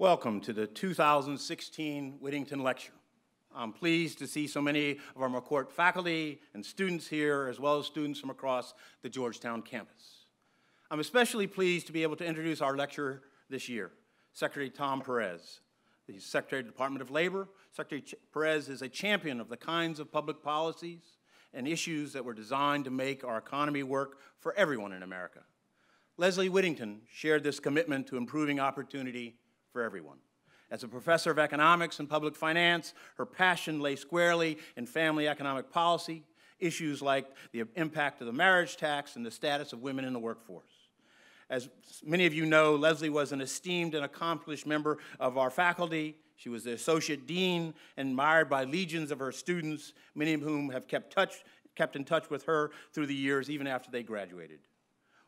Welcome to the 2016 Whittington Lecture. I'm pleased to see so many of our McCourt faculty and students here, as well as students from across the Georgetown campus. I'm especially pleased to be able to introduce our lecturer this year, Secretary Tom Perez. He's Secretary of the Department of Labor. Secretary Ch Perez is a champion of the kinds of public policies and issues that were designed to make our economy work for everyone in America. Leslie Whittington shared this commitment to improving opportunity for everyone. As a professor of economics and public finance, her passion lay squarely in family economic policy, issues like the impact of the marriage tax and the status of women in the workforce. As many of you know, Leslie was an esteemed and accomplished member of our faculty. She was the associate dean and admired by legions of her students, many of whom have kept, touch, kept in touch with her through the years, even after they graduated.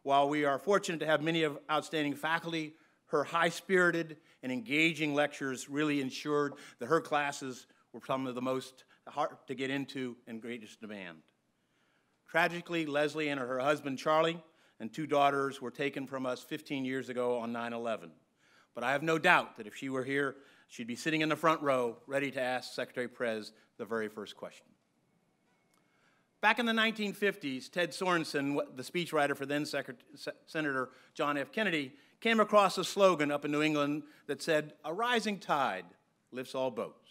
While we are fortunate to have many of outstanding faculty, her high-spirited and engaging lectures really ensured that her classes were some of the most hard to get into and greatest demand. Tragically, Leslie and her husband Charlie and two daughters were taken from us 15 years ago on 9-11. But I have no doubt that if she were here, she'd be sitting in the front row, ready to ask Secretary Perez the very first question. Back in the 1950s, Ted Sorensen, the speechwriter for then Senator John F. Kennedy, came across a slogan up in New England that said, A rising tide lifts all boats.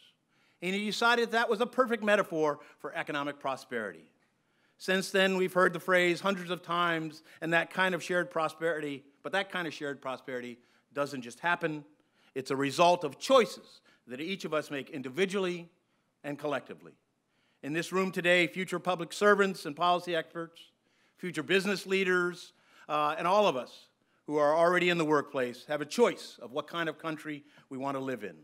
And he decided that was a perfect metaphor for economic prosperity. Since then, we've heard the phrase hundreds of times, and that kind of shared prosperity, but that kind of shared prosperity doesn't just happen. It's a result of choices that each of us make individually and collectively. In this room today, future public servants and policy experts, future business leaders, uh, and all of us who are already in the workplace have a choice of what kind of country we want to live in.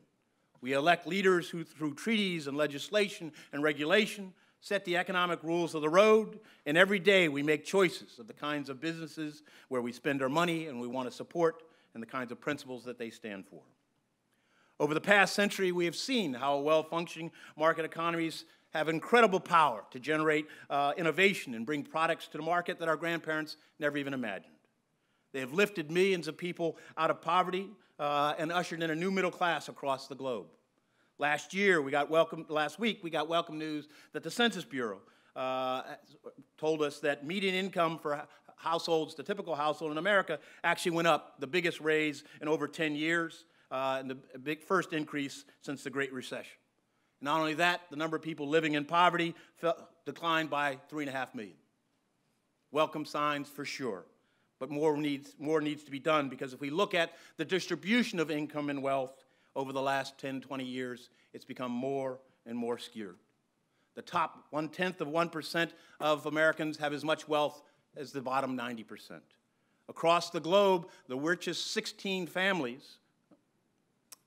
We elect leaders who, through treaties and legislation and regulation, set the economic rules of the road, and every day we make choices of the kinds of businesses where we spend our money and we want to support and the kinds of principles that they stand for. Over the past century, we have seen how well-functioning market economies have incredible power to generate uh, innovation and bring products to the market that our grandparents never even imagined. They have lifted millions of people out of poverty uh, and ushered in a new middle class across the globe. Last year, we got welcome, last week, we got welcome news that the Census Bureau uh, told us that median income for households, the typical household in America, actually went up, the biggest raise in over 10 years, uh, and the big first increase since the Great Recession. Not only that, the number of people living in poverty fell, declined by 3.5 million. Welcome signs for sure but more needs, more needs to be done because if we look at the distribution of income and wealth over the last 10, 20 years, it's become more and more skewed. The top one-tenth of 1% of Americans have as much wealth as the bottom 90%. Across the globe, the richest 16 families,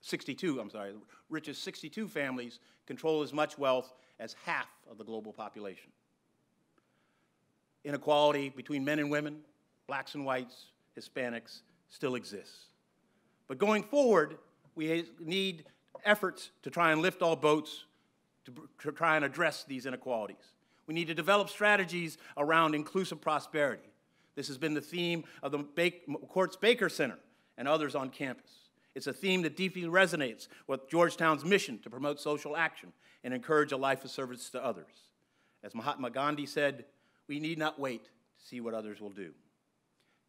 62, I'm sorry, the richest 62 families control as much wealth as half of the global population. Inequality between men and women, blacks and whites, Hispanics, still exists. But going forward, we need efforts to try and lift all boats to, to try and address these inequalities. We need to develop strategies around inclusive prosperity. This has been the theme of the McCourt's Beeck Center and others on campus. It's a theme that deeply resonates with Georgetown's mission to promote social action and encourage a life of service to others. As Mahatma Gandhi said, we need not wait to see what others will do.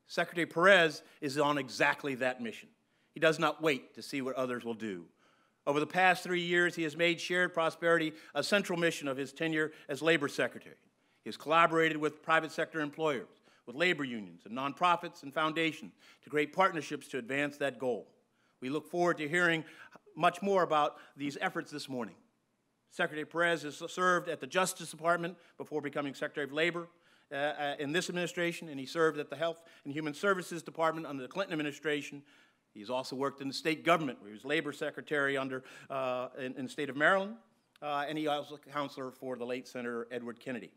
Secretary Perez is on exactly that mission. He does not wait to see what others will do. Over the past three years, he has made shared prosperity a central mission of his tenure as Labor Secretary. He has collaborated with private sector employers, with labor unions and nonprofits and foundations to create partnerships to advance that goal. We look forward to hearing much more about these efforts this morning. Secretary Perez has served at the Justice Department before becoming Secretary of Labor. Uh, uh, in this administration, and he served at the Health and Human Services Department under the Clinton administration. He's also worked in the state government, where he was labor secretary under, uh, in, in, the state of Maryland, uh, and he was a counselor for the late Senator Edward Kennedy.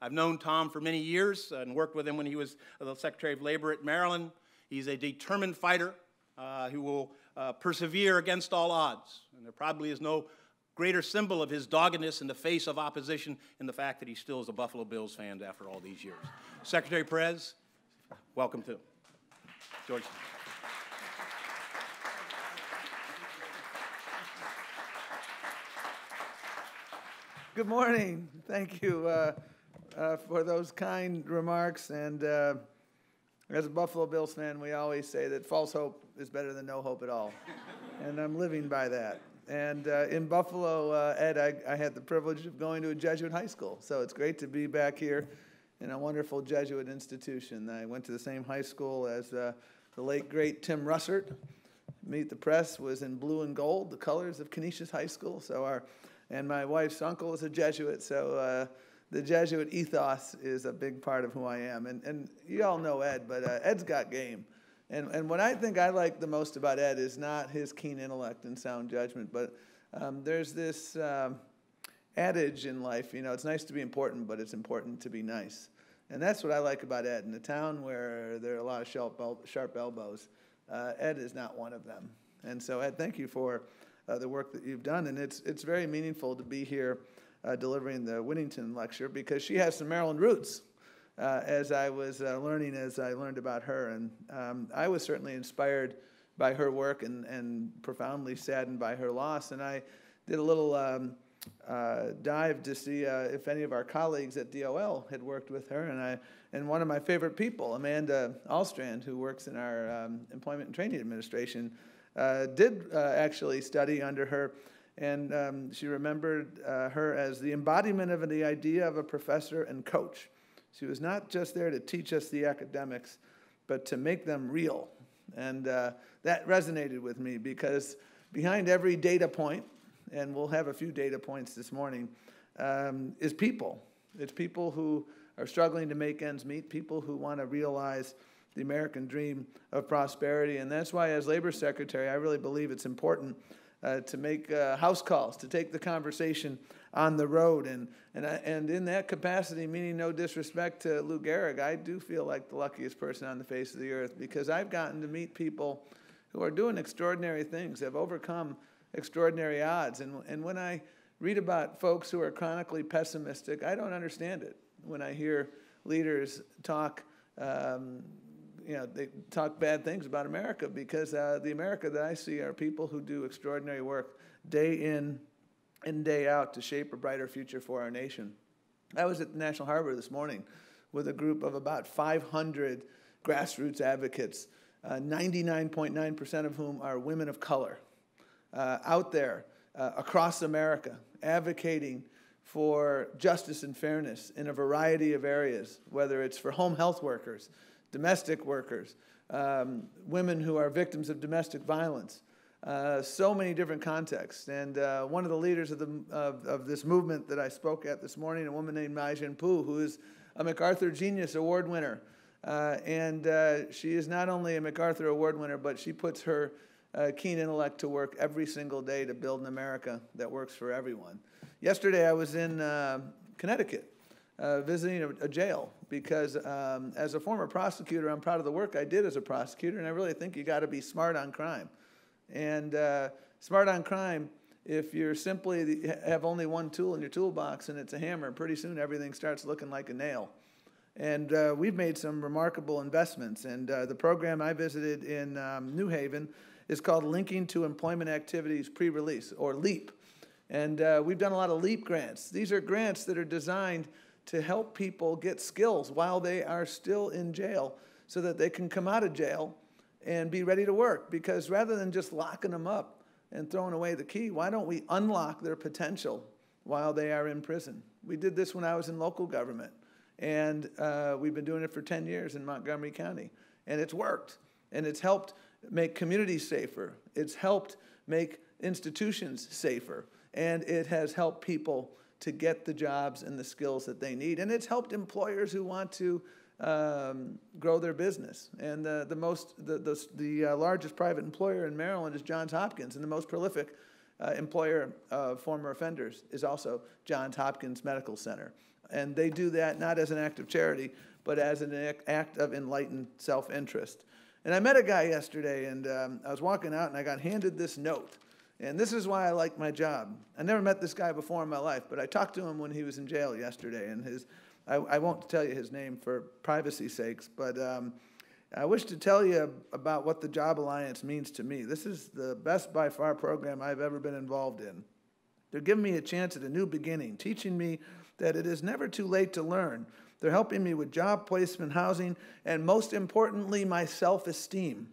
I've known Tom for many years and worked with him when he was the Secretary of Labor at Maryland. He's a determined fighter uh, who will uh, persevere against all odds, and there probably is no greater symbol of his doggedness in the face of opposition and the fact that he still is a Buffalo Bills fan after all these years. Secretary Perez, welcome to. George. Good morning. Thank you uh, uh, for those kind remarks. And uh, as a Buffalo Bills fan, we always say that false hope is better than no hope at all. and I'm living by that. And uh, in Buffalo, uh, Ed, I, I, had the privilege of going to a Jesuit high school. So it's great to be back here in a wonderful Jesuit institution. I went to the same high school as uh, the late, great Tim Russert. Meet the Press was in blue and gold, the colors of Canisius High School. So our, and my wife's uncle is a Jesuit, so uh, the Jesuit ethos is a big part of who I am. And, and you all know Ed, but uh, Ed's got game. And, and what I think I like the most about Ed is not his keen intellect and sound judgment, but um, there's this um, adage in life, you know, it's nice to be important, but it's important to be nice. And that's what I like about Ed. In a town where there are a lot of sharp, el- sharp elbows, uh, Ed is not one of them. And so, Ed, thank you for uh, the work that you've done. And it's, it's very meaningful to be here uh, delivering the Whittington lecture because she has some Maryland roots. Uh, as I was uh, learning, as I learned about her, and um, I was certainly inspired by her work and, and profoundly saddened by her loss. And I did a little um, uh, dive to see uh, if any of our colleagues at DOL had worked with her, and I and one of my favorite people, Amanda Allstrand, who works in our um, Employment and Training Administration, uh, did uh, actually study under her, and um, she remembered uh, her as the embodiment of the idea of a professor and coach. She was not just there to teach us the academics, but to make them real, and uh, that resonated with me because behind every data point and we'll have a few data points this morning, um, is people. It's people who are struggling to make ends meet, people who want to realize the American dream of prosperity. And that's why, as Labor Secretary, I really believe it's important uh, to make uh, house calls, to take the conversation on the road. And, and, I, and in that capacity, meaning no disrespect to Lou Gehrig, I do feel like the luckiest person on the face of the earth because I've gotten to meet people who are doing extraordinary things, have overcome extraordinary odds. And, and when I read about folks who are chronically pessimistic, I don't understand it. When I hear leaders talk, um, you know, they talk bad things about America because uh, the America that I see are people who do extraordinary work day in and day out to shape a brighter future for our nation. I was at the National Harbor this morning with a group of about 500 grassroots advocates, 99.9% uh, of whom are women of color uh, out there uh, across America advocating for justice and fairness in a variety of areas, whether it's for home health workers, domestic workers, um, women who are victims of domestic violence. Uh, so many different contexts. And uh, one of the leaders of, the, of, of, this movement that I spoke at this morning, a woman named Ai-jen Poo, who is a MacArthur Genius Award winner. Uh, and uh, she is not only a MacArthur Award winner, but she puts her uh, keen intellect to work every single day to build an America that works for everyone. Yesterday, I was in Connecticut visiting a, a, jail because, um, as a former prosecutor, I'm proud of the work I did as a prosecutor, and I really think you got to be smart on crime. And uh, smart on crime, if you're simply have only one tool in your toolbox and it's a hammer, pretty soon everything starts looking like a nail. And uh, we've made some remarkable investments. And uh, the program I visited in um, New Haven is called Linking to Employment Activities Pre-Release, or LEAP. And uh, we've done a lot of LEAP grants. These are grants that are designed to help people get skills while they are still in jail so that they can come out of jail and be ready to work. Because rather than just locking them up and throwing away the key, why don't we unlock their potential while they are in prison? We did this when I was in local government, and uh, we've been doing it for 10 years in Montgomery County, and it's worked. And it's helped make communities safer. It's helped make institutions safer. And it has helped people to get the jobs and the skills that they need. And it's helped employers who want to um, grow their business. And the, the most, the, the, the uh, largest private employer in Maryland is Johns Hopkins, and the most prolific uh, employer of former offenders is also Johns Hopkins Medical Center. And they do that not as an act of charity, but as an act of enlightened self interest. And I met a guy yesterday, and um, I was walking out, and I got handed this note. And this is why I like my job. I never met this guy before in my life, but I talked to him when he was in jail yesterday. And his, I, I won't tell you his name for privacy sakes, but um, I wish to tell you about what the Job Alliance means to me. This is the best by far program I've ever been involved in. They're giving me a chance at a new beginning, teaching me that it is never too late to learn. They're helping me with job placement, housing, and most importantly, my self esteem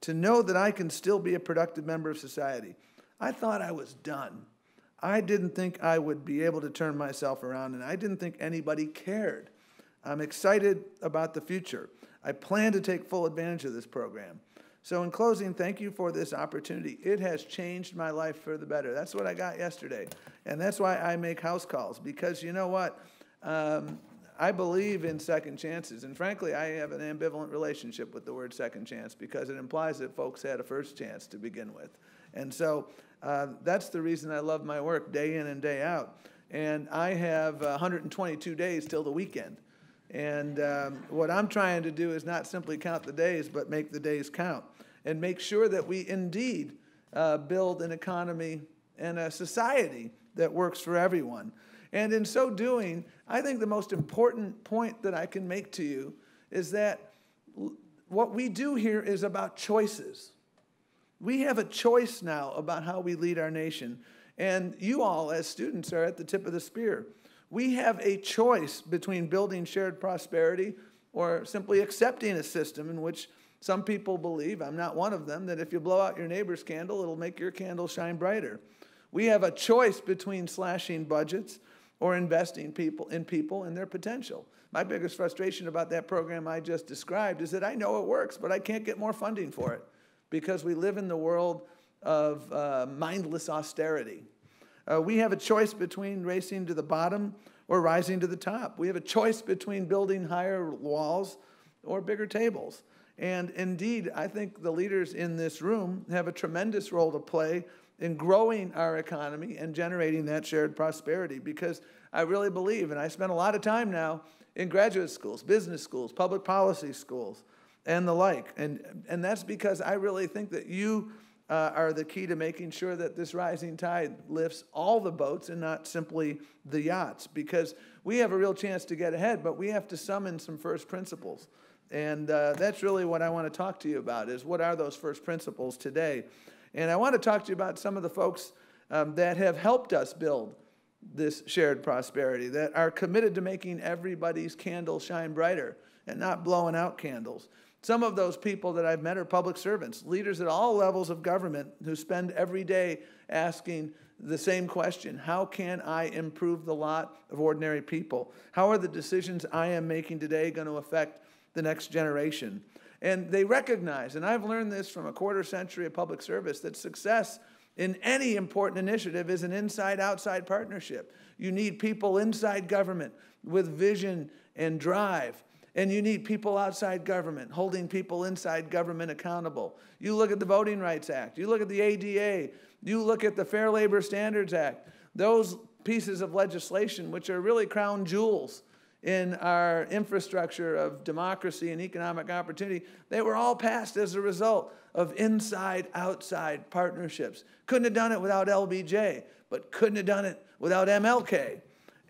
to know that I can still be a productive member of society. I thought I was done. I didn't think I would be able to turn myself around, and I didn't think anybody cared. I'm excited about the future. I plan to take full advantage of this program. So, in closing, thank you for this opportunity. It has changed my life for the better. That's what I got yesterday. And that's why I make house calls, because you know what? Um, I believe in second chances. And frankly, I have an ambivalent relationship with the word second chance because it implies that folks had a first chance to begin with. And so uh, that's the reason I love my work day in and day out. And I have 122 days till the weekend. And um, what I'm trying to do is not simply count the days, but make the days count and make sure that we indeed uh, build an economy and a society that works for everyone. And in so doing, I think the most important point that I can make to you is that what we do here is about choices. We have a choice now about how we lead our nation. And you all, as students, are at the tip of the spear. We have a choice between building shared prosperity or simply accepting a system in which some people believe, I'm not one of them, that if you blow out your neighbor's candle, it'll make your candle shine brighter. We have a choice between slashing budgets or investing people in people and their potential. My biggest frustration about that program I just described is that I know it works, but I can't get more funding for it because we live in the world of uh, mindless austerity. Uh, we have a choice between racing to the bottom or rising to the top. We have a choice between building higher walls or bigger tables. And indeed, I think the leaders in this room have a tremendous role to play in growing our economy and generating that shared prosperity because I really believe, and I spend a lot of time now in graduate schools, business schools, public policy schools, and the like. And, and that's because I really think that you uh, are the key to making sure that this rising tide lifts all the boats and not simply the yachts because we have a real chance to get ahead, but we have to summon some first principles. And uh, that's really what I want to talk to you about is what are those first principles today? And I want to talk to you about some of the folks um, that have helped us build this shared prosperity, that are committed to making everybody's candle shine brighter and not blowing out candles. Some of those people that I've met are public servants, leaders at all levels of government who spend every day asking the same question How can I improve the lot of ordinary people? How are the decisions I am making today going to affect the next generation? And they recognize, and I've learned this from a quarter century of public service, that success in any important initiative is an inside outside partnership. You need people inside government with vision and drive. And you need people outside government holding people inside government accountable. You look at the Voting Rights Act, you look at the ADA, you look at the Fair Labor Standards Act, those pieces of legislation, which are really crown jewels in our infrastructure of democracy and economic opportunity, they were all passed as a result of inside outside partnerships. Couldn't have done it without LBJ, but couldn't have done it without MLK.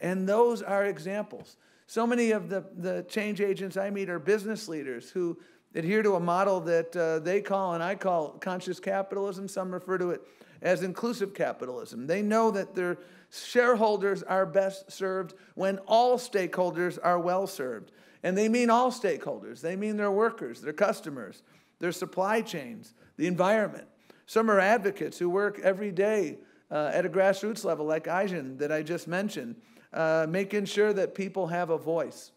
And those are examples. So many of the, the change agents I meet are business leaders who adhere to a model that uh, they call and I call conscious capitalism. Some refer to it as inclusive capitalism. They know that their shareholders are best served when all stakeholders are well served. And they mean all stakeholders. They mean their workers, their customers, their supply chains, the environment. Some are advocates who work every day uh, at a grassroots level, like Ai-jen that I just mentioned, uh, making sure that people have a voice.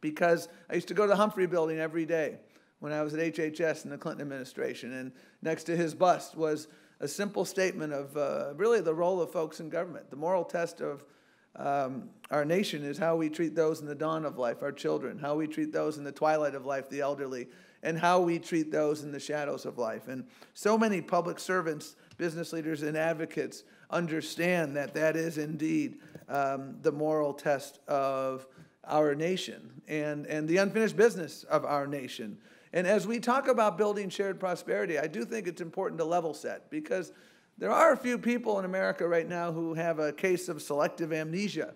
Because I used to go to the Humphrey building every day when I was at HHS in the Clinton administration, and next to his bust was a simple statement of uh, really the role of folks in government. The moral test of um, our nation is how we treat those in the dawn of life, our children, how we treat those in the twilight of life, the elderly, and how we treat those in the shadows of life. And so many public servants, business leaders, and advocates understand that that is indeed um, the moral test of our nation and, and the unfinished business of our nation. And as we talk about building shared prosperity, I do think it's important to level set because there are a few people in America right now who have a case of selective amnesia.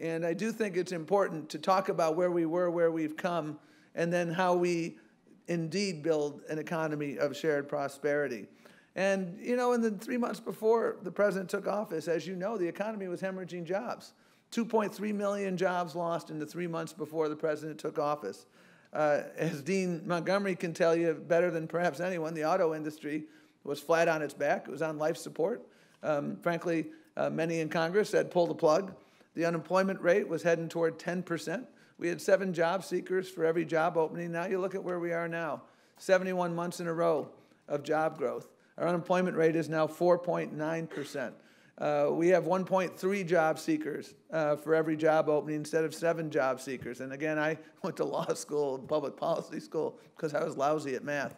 And I do think it's important to talk about where we were, where we've come, and then how we indeed build an economy of shared prosperity. And, you know, in the three months before the president took office, as you know, the economy was hemorrhaging jobs. 2.3 million jobs lost in the three months before the president took office. Uh, as Dean Montgomery can tell you better than perhaps anyone, the auto industry was flat on its back. It was on life support. Um, frankly, uh, many in Congress said pull the plug. The unemployment rate was heading toward 10%. We had seven job seekers for every job opening. Now you look at where we are now 71 months in a row of job growth. Our unemployment rate is now 4.9%. Uh, we have 1.3 job seekers uh, for every job opening instead of seven job seekers. And again, I went to law school, public policy school, because I was lousy at math.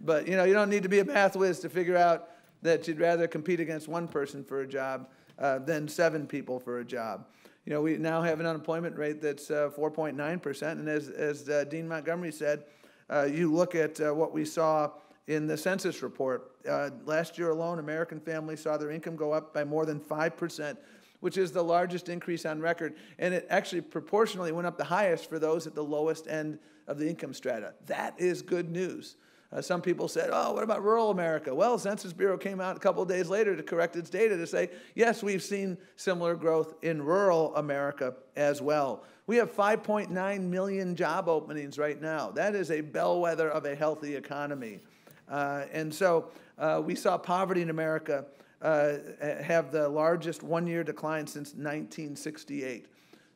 But you know, you don't need to be a math whiz to figure out that you'd rather compete against one person for a job uh, than seven people for a job. You know, we now have an unemployment rate that's 4.9%. Uh, and as, as uh, Dean Montgomery said, uh, you look at what we saw in the census report. Uh, last year alone, American families saw their income go up by more than 5%, which is the largest increase on record. And it actually proportionally went up the highest for those at the lowest end of the income strata. That is good news. Uh, some people said, oh, what about rural America? Well, Census Bureau came out a couple days later to correct its data to say, yes, we've seen similar growth in rural America as well. We have 5.9 million job openings right now. That is a bellwether of a healthy economy. Uh, and so uh, we saw poverty in America uh, have the largest one year decline since 1968.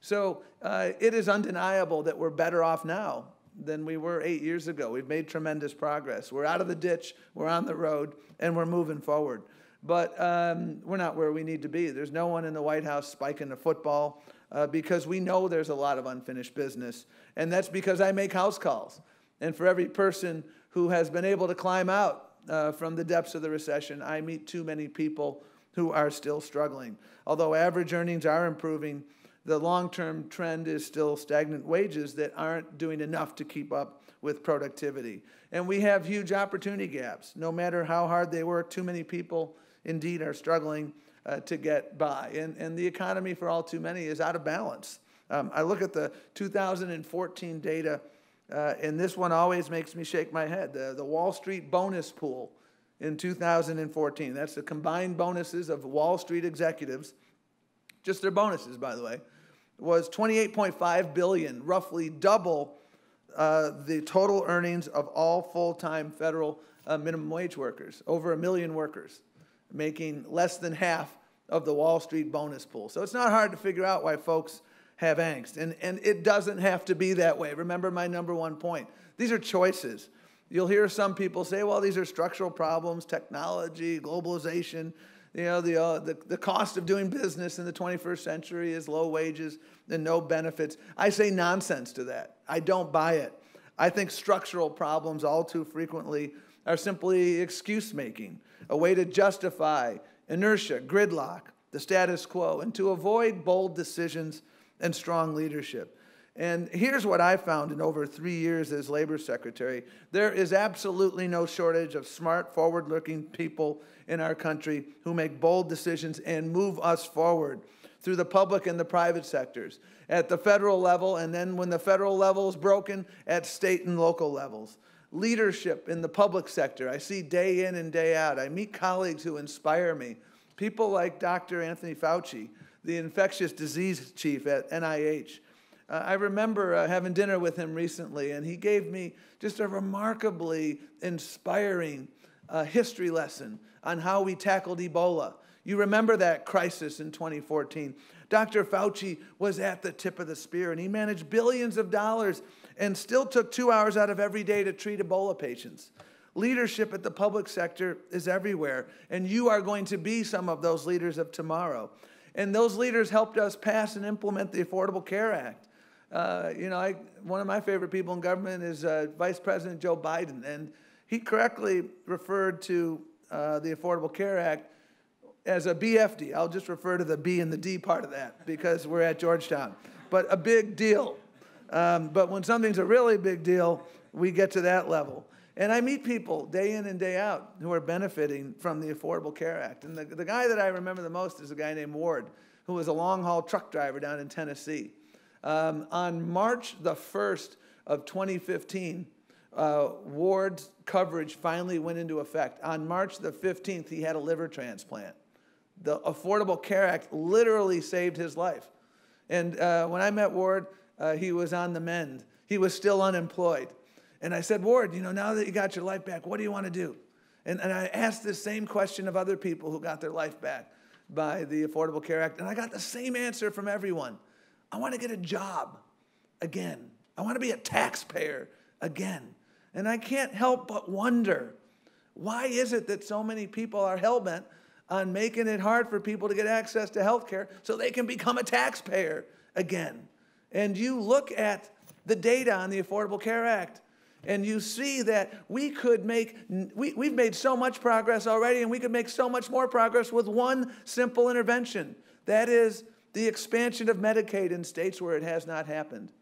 So it is undeniable that we're better off now than we were eight years ago. We've made tremendous progress. We're out of the ditch, we're on the road, and we're moving forward. But um, we're not where we need to be. There's no one in the White House spiking the football uh, because we know there's a lot of unfinished business. And that's because I make house calls. And for every person who has been able to climb out uh, from the depths of the recession. I meet too many people who are still struggling. Although average earnings are improving, the long term trend is still stagnant wages that aren't doing enough to keep up with productivity. And we have huge opportunity gaps. No matter how hard they work, too many people indeed are struggling uh, to get by. And, and the economy, for all too many, is out of balance. Um, I look at the 2014 data uh, and this one always makes me shake my head. The, the Wall Street bonus pool in 2014, that's the combined bonuses of Wall Street executives, just their bonuses, by the way, was 28.5 billion, roughly double uh, the total earnings of all full-time federal uh, minimum wage workers, over a million workers, making less than half of the Wall Street bonus pool. So it's not hard to figure out why folks have angst. And, and it doesn't have to be that way. Remember my number one point. These are choices. You'll hear some people say, well, these are structural problems, technology, globalization. You know, the, uh, the, the cost of doing business in the 21st century is low wages and no benefits. I say nonsense to that. I don't buy it. I think structural problems all too frequently are simply excuse making, a way to justify inertia, gridlock, the status quo, and to avoid bold decisions and strong leadership. And here's what I found in over three years as labor secretary there is absolutely no shortage of smart, forward looking people in our country who make bold decisions and move us forward through the public and the private sectors at the federal level, and then when the federal level is broken, at state and local levels. Leadership in the public sector, I see day in and day out. I meet colleagues who inspire me. People like Dr. Anthony Fauci, the infectious disease chief at NIH. Uh, I remember uh, having dinner with him recently, and he gave me just a remarkably inspiring uh, history lesson on how we tackled Ebola. You remember that crisis in 2014. Dr. Fauci was at the tip of the spear, and he managed billions of dollars and still took two hours out of every day to treat Ebola patients. Leadership at the public sector is everywhere, and you are going to be some of those leaders of tomorrow. And those leaders helped us pass and implement the Affordable Care Act. Uh, you know, I, one of my favorite people in government is uh, Vice President Joe Biden, and he correctly referred to uh, the Affordable Care Act as a BFD. I'll just refer to the B and the D part of that because we're at Georgetown. But a big deal. Um, but when something's a really big deal, we get to that level. And I meet people day in and day out who are benefiting from the Affordable Care Act. And the, the guy that I remember the most is a guy named Ward, who was a long haul truck driver down in Tennessee. Um, on March the 1st of 2015, uh, Ward's coverage finally went into effect. On March the 15th, he had a liver transplant. The Affordable Care Act literally saved his life. And uh, when I met Ward, uh, he was on the mend. He was still unemployed. And I said, Ward, you know, now that you got your life back, what do you want to do? And, and I asked the same question of other people who got their life back by the Affordable Care Act, and I got the same answer from everyone. I want to get a job again. I want to be a taxpayer again. And I can't help but wonder why is it that so many people are hell bent on making it hard for people to get access to health care so they can become a taxpayer again? And you look at the data on the Affordable Care Act, and you see that we could make, we, we've made so much progress already, and we could make so much more progress with one simple intervention. That is the expansion of Medicaid in states where it has not happened.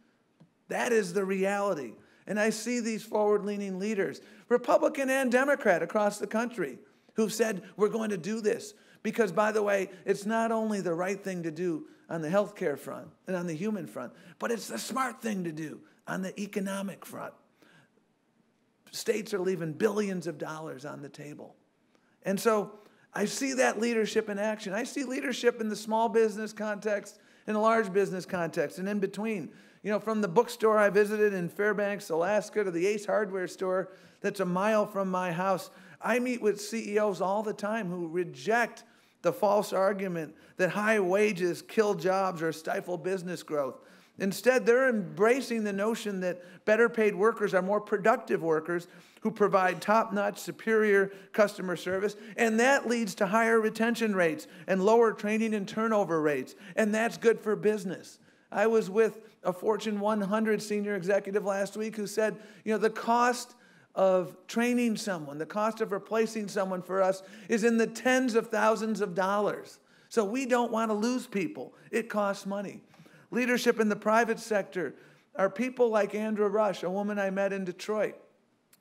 That is the reality. And I see these forward leaning leaders, Republican and Democrat across the country, who've said, we're going to do this. Because, by the way, it's not only the right thing to do on the healthcare front and on the human front, but it's the smart thing to do on the economic front states are leaving billions of dollars on the table. And so I see that leadership in action. I see leadership in the small business context, in the large business context, and in between. You know, from the bookstore I visited in Fairbanks, Alaska, to the Ace Hardware store that's a mile from my house, I meet with CEOs all the time who reject the false argument that high wages kill jobs or stifle business growth. Instead, they're embracing the notion that better paid workers are more productive workers who provide top notch, superior customer service. And that leads to higher retention rates and lower training and turnover rates. And that's good for business. I was with a Fortune 100 senior executive last week who said, you know, the cost of training someone, the cost of replacing someone for us is in the tens of thousands of dollars. So we don't want to lose people. It costs money. Leadership in the private sector are people like Andrea Rush, a woman I met in Detroit.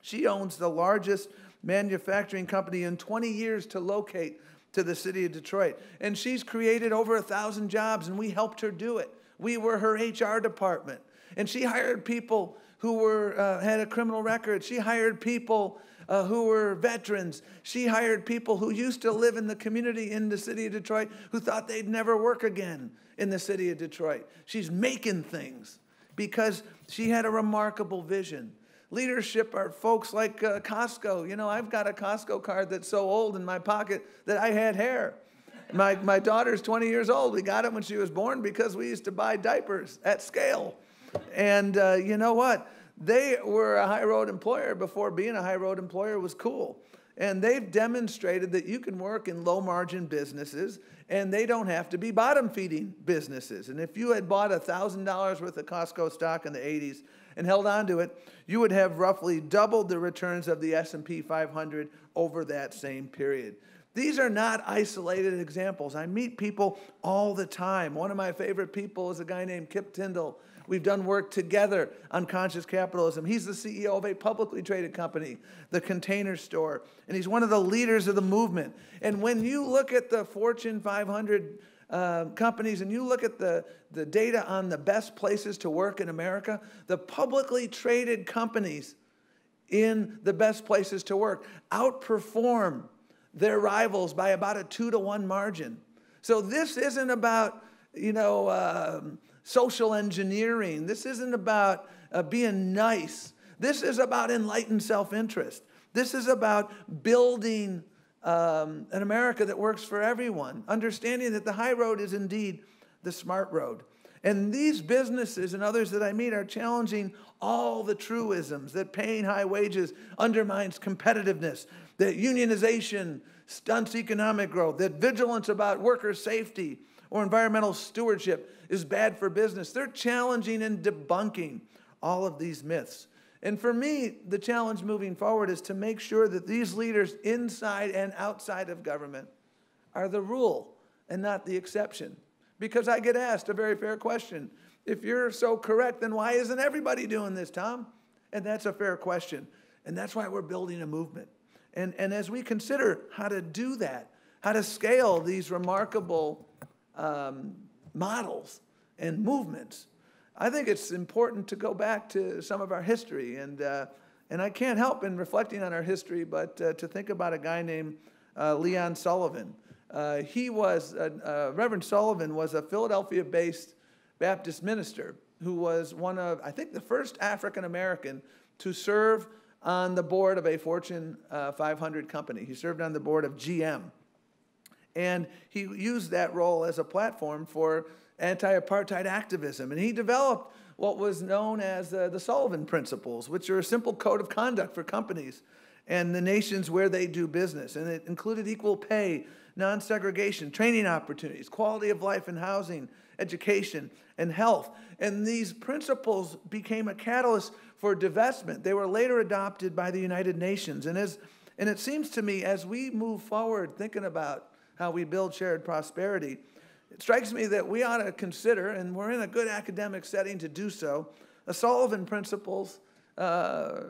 She owns the largest manufacturing company in 20 years to locate to the city of Detroit. And she's created over a thousand jobs, and we helped her do it. We were her HR department. And she hired people who were, uh, had a criminal record. She hired people uh, who were veterans. She hired people who used to live in the community in the city of Detroit who thought they'd never work again in the city of Detroit. She's making things because she had a remarkable vision. Leadership are folks like uh, Costco. You know, I've got a Costco card that's so old in my pocket that I had hair. My, my daughter's 20 years old. We got it when she was born because we used to buy diapers at scale. And uh, you know what? They were a high road employer before being a high road employer was cool. And they've demonstrated that you can work in low margin businesses and they don't have to be bottom feeding businesses. And if you had bought $1,000 worth of Costco stock in the 80s and held on to it, you would have roughly doubled the returns of the S&P 500 over that same period. These are not isolated examples. I meet people all the time. One of my favorite people is a guy named Kip Tindell We've done work together on conscious capitalism. He's the CEO of a publicly traded company, the Container Store, and he's one of the leaders of the movement. And when you look at the Fortune 500 uh, companies and you look at the, the data on the best places to work in America, the publicly traded companies in the best places to work outperform their rivals by about a two to one margin. So this isn't about, you know, um, social engineering. This isn't about uh, being nice. This is about enlightened self interest. This is about building um, an America that works for everyone, understanding that the high road is indeed the smart road. And these businesses and others that I meet are challenging all the truisms that paying high wages undermines competitiveness, that unionization stunts economic growth, that vigilance about worker safety or environmental stewardship is bad for business. They're challenging and debunking all of these myths. And for me, the challenge moving forward is to make sure that these leaders inside and outside of government are the rule and not the exception. Because I get asked a very fair question. If you're so correct, then why isn't everybody doing this, Tom? And that's a fair question. And that's why we're building a movement. And, and as we consider how to do that, how to scale these remarkable um, models and movements. I think it's important to go back to some of our history. And, uh, And I can't help in reflecting on our history, but uh, to think about a guy named uh, Leon Sullivan. Uh, he was, uh, uh, Reverend Sullivan was a Philadelphia based Baptist minister who was one of, I think, the first African American to serve on the board of a Fortune uh, 500 company. He served on the board of GM. And he used that role as a platform for anti apartheid activism. And he developed what was known as uh, the Sullivan Principles, which are a simple code of conduct for companies and the nations where they do business. And it included equal pay, non segregation, training opportunities, quality of life and housing, education, and health. And these principles became a catalyst for divestment. They were later adopted by the United Nations. And, as, and it seems to me, as we move forward thinking about how we build shared prosperity, it strikes me that we ought to consider, and we're in a good academic setting to do so, the Sullivan principles uh,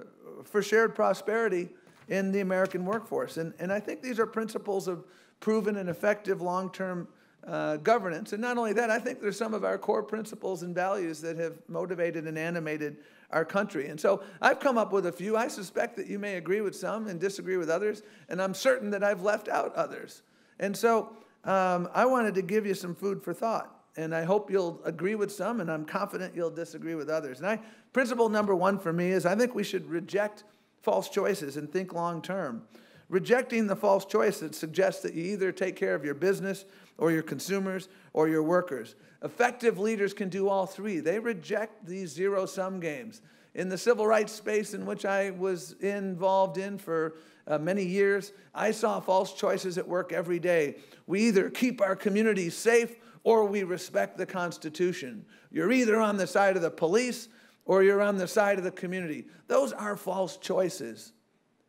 for shared prosperity in the American workforce. And, and I think these are principles of proven and effective long term uh, governance. And not only that, I think there's some of our core principles and values that have motivated and animated our country. And so I've come up with a few. I suspect that you may agree with some and disagree with others, and I'm certain that I've left out others. And so um, I wanted to give you some food for thought. And I hope you'll agree with some, and I'm confident you'll disagree with others. And I, principle number one for me is I think we should reject false choices and think long term. Rejecting the false choice that suggests that you either take care of your business or your consumers or your workers. Effective leaders can do all three. They reject these zero sum games. In the civil rights space in which I was involved in for uh, many years, I saw false choices at work every day. We either keep our communities safe or we respect the Constitution. You're either on the side of the police or you're on the side of the community. Those are false choices,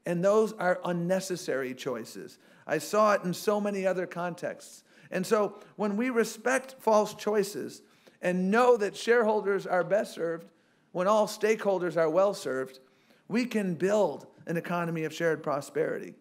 and those are unnecessary choices. I saw it in so many other contexts. And so when we respect false choices and know that shareholders are best served, when all stakeholders are well served, we can build an economy of shared prosperity.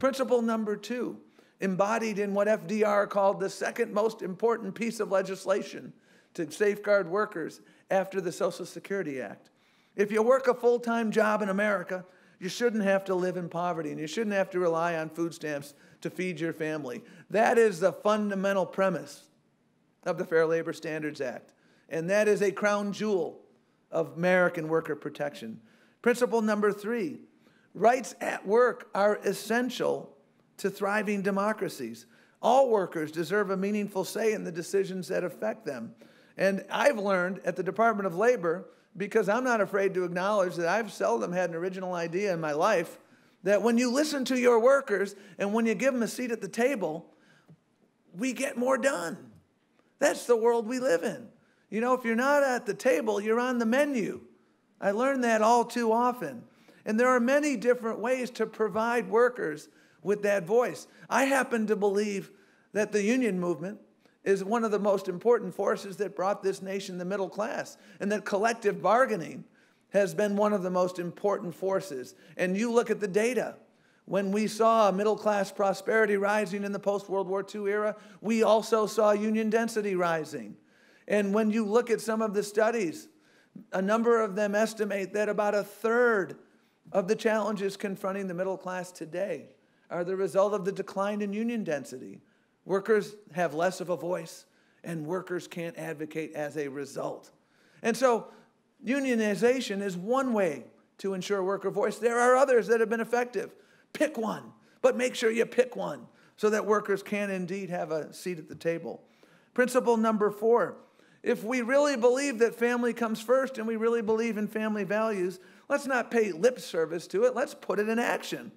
Principle number two, embodied in what FDR called the second most important piece of legislation to safeguard workers after the Social Security Act. If you work a full time job in America, you shouldn't have to live in poverty and you shouldn't have to rely on food stamps to feed your family. That is the fundamental premise of the Fair Labor Standards Act. And that is a crown jewel of American worker protection. Principle number three rights at work are essential to thriving democracies. All workers deserve a meaningful say in the decisions that affect them. And I've learned at the Department of Labor, because I'm not afraid to acknowledge that I've seldom had an original idea in my life, that when you listen to your workers and when you give them a seat at the table, we get more done. That's the world we live in. You know, if you're not at the table, you're on the menu. I learned that all too often. And there are many different ways to provide workers with that voice. I happen to believe that the union movement is one of the most important forces that brought this nation the middle class, and that collective bargaining has been one of the most important forces. And you look at the data. When we saw middle class prosperity rising in the post World War II era, we also saw union density rising. And when you look at some of the studies, a number of them estimate that about a third of the challenges confronting the middle class today are the result of the decline in union density. Workers have less of a voice, and workers can't advocate as a result. And so Unionization is one way to ensure worker voice. There are others that have been effective. Pick one, but make sure you pick one so that workers can indeed have a seat at the table. Principle number four if we really believe that family comes first and we really believe in family values, let's not pay lip service to it, let's put it in action.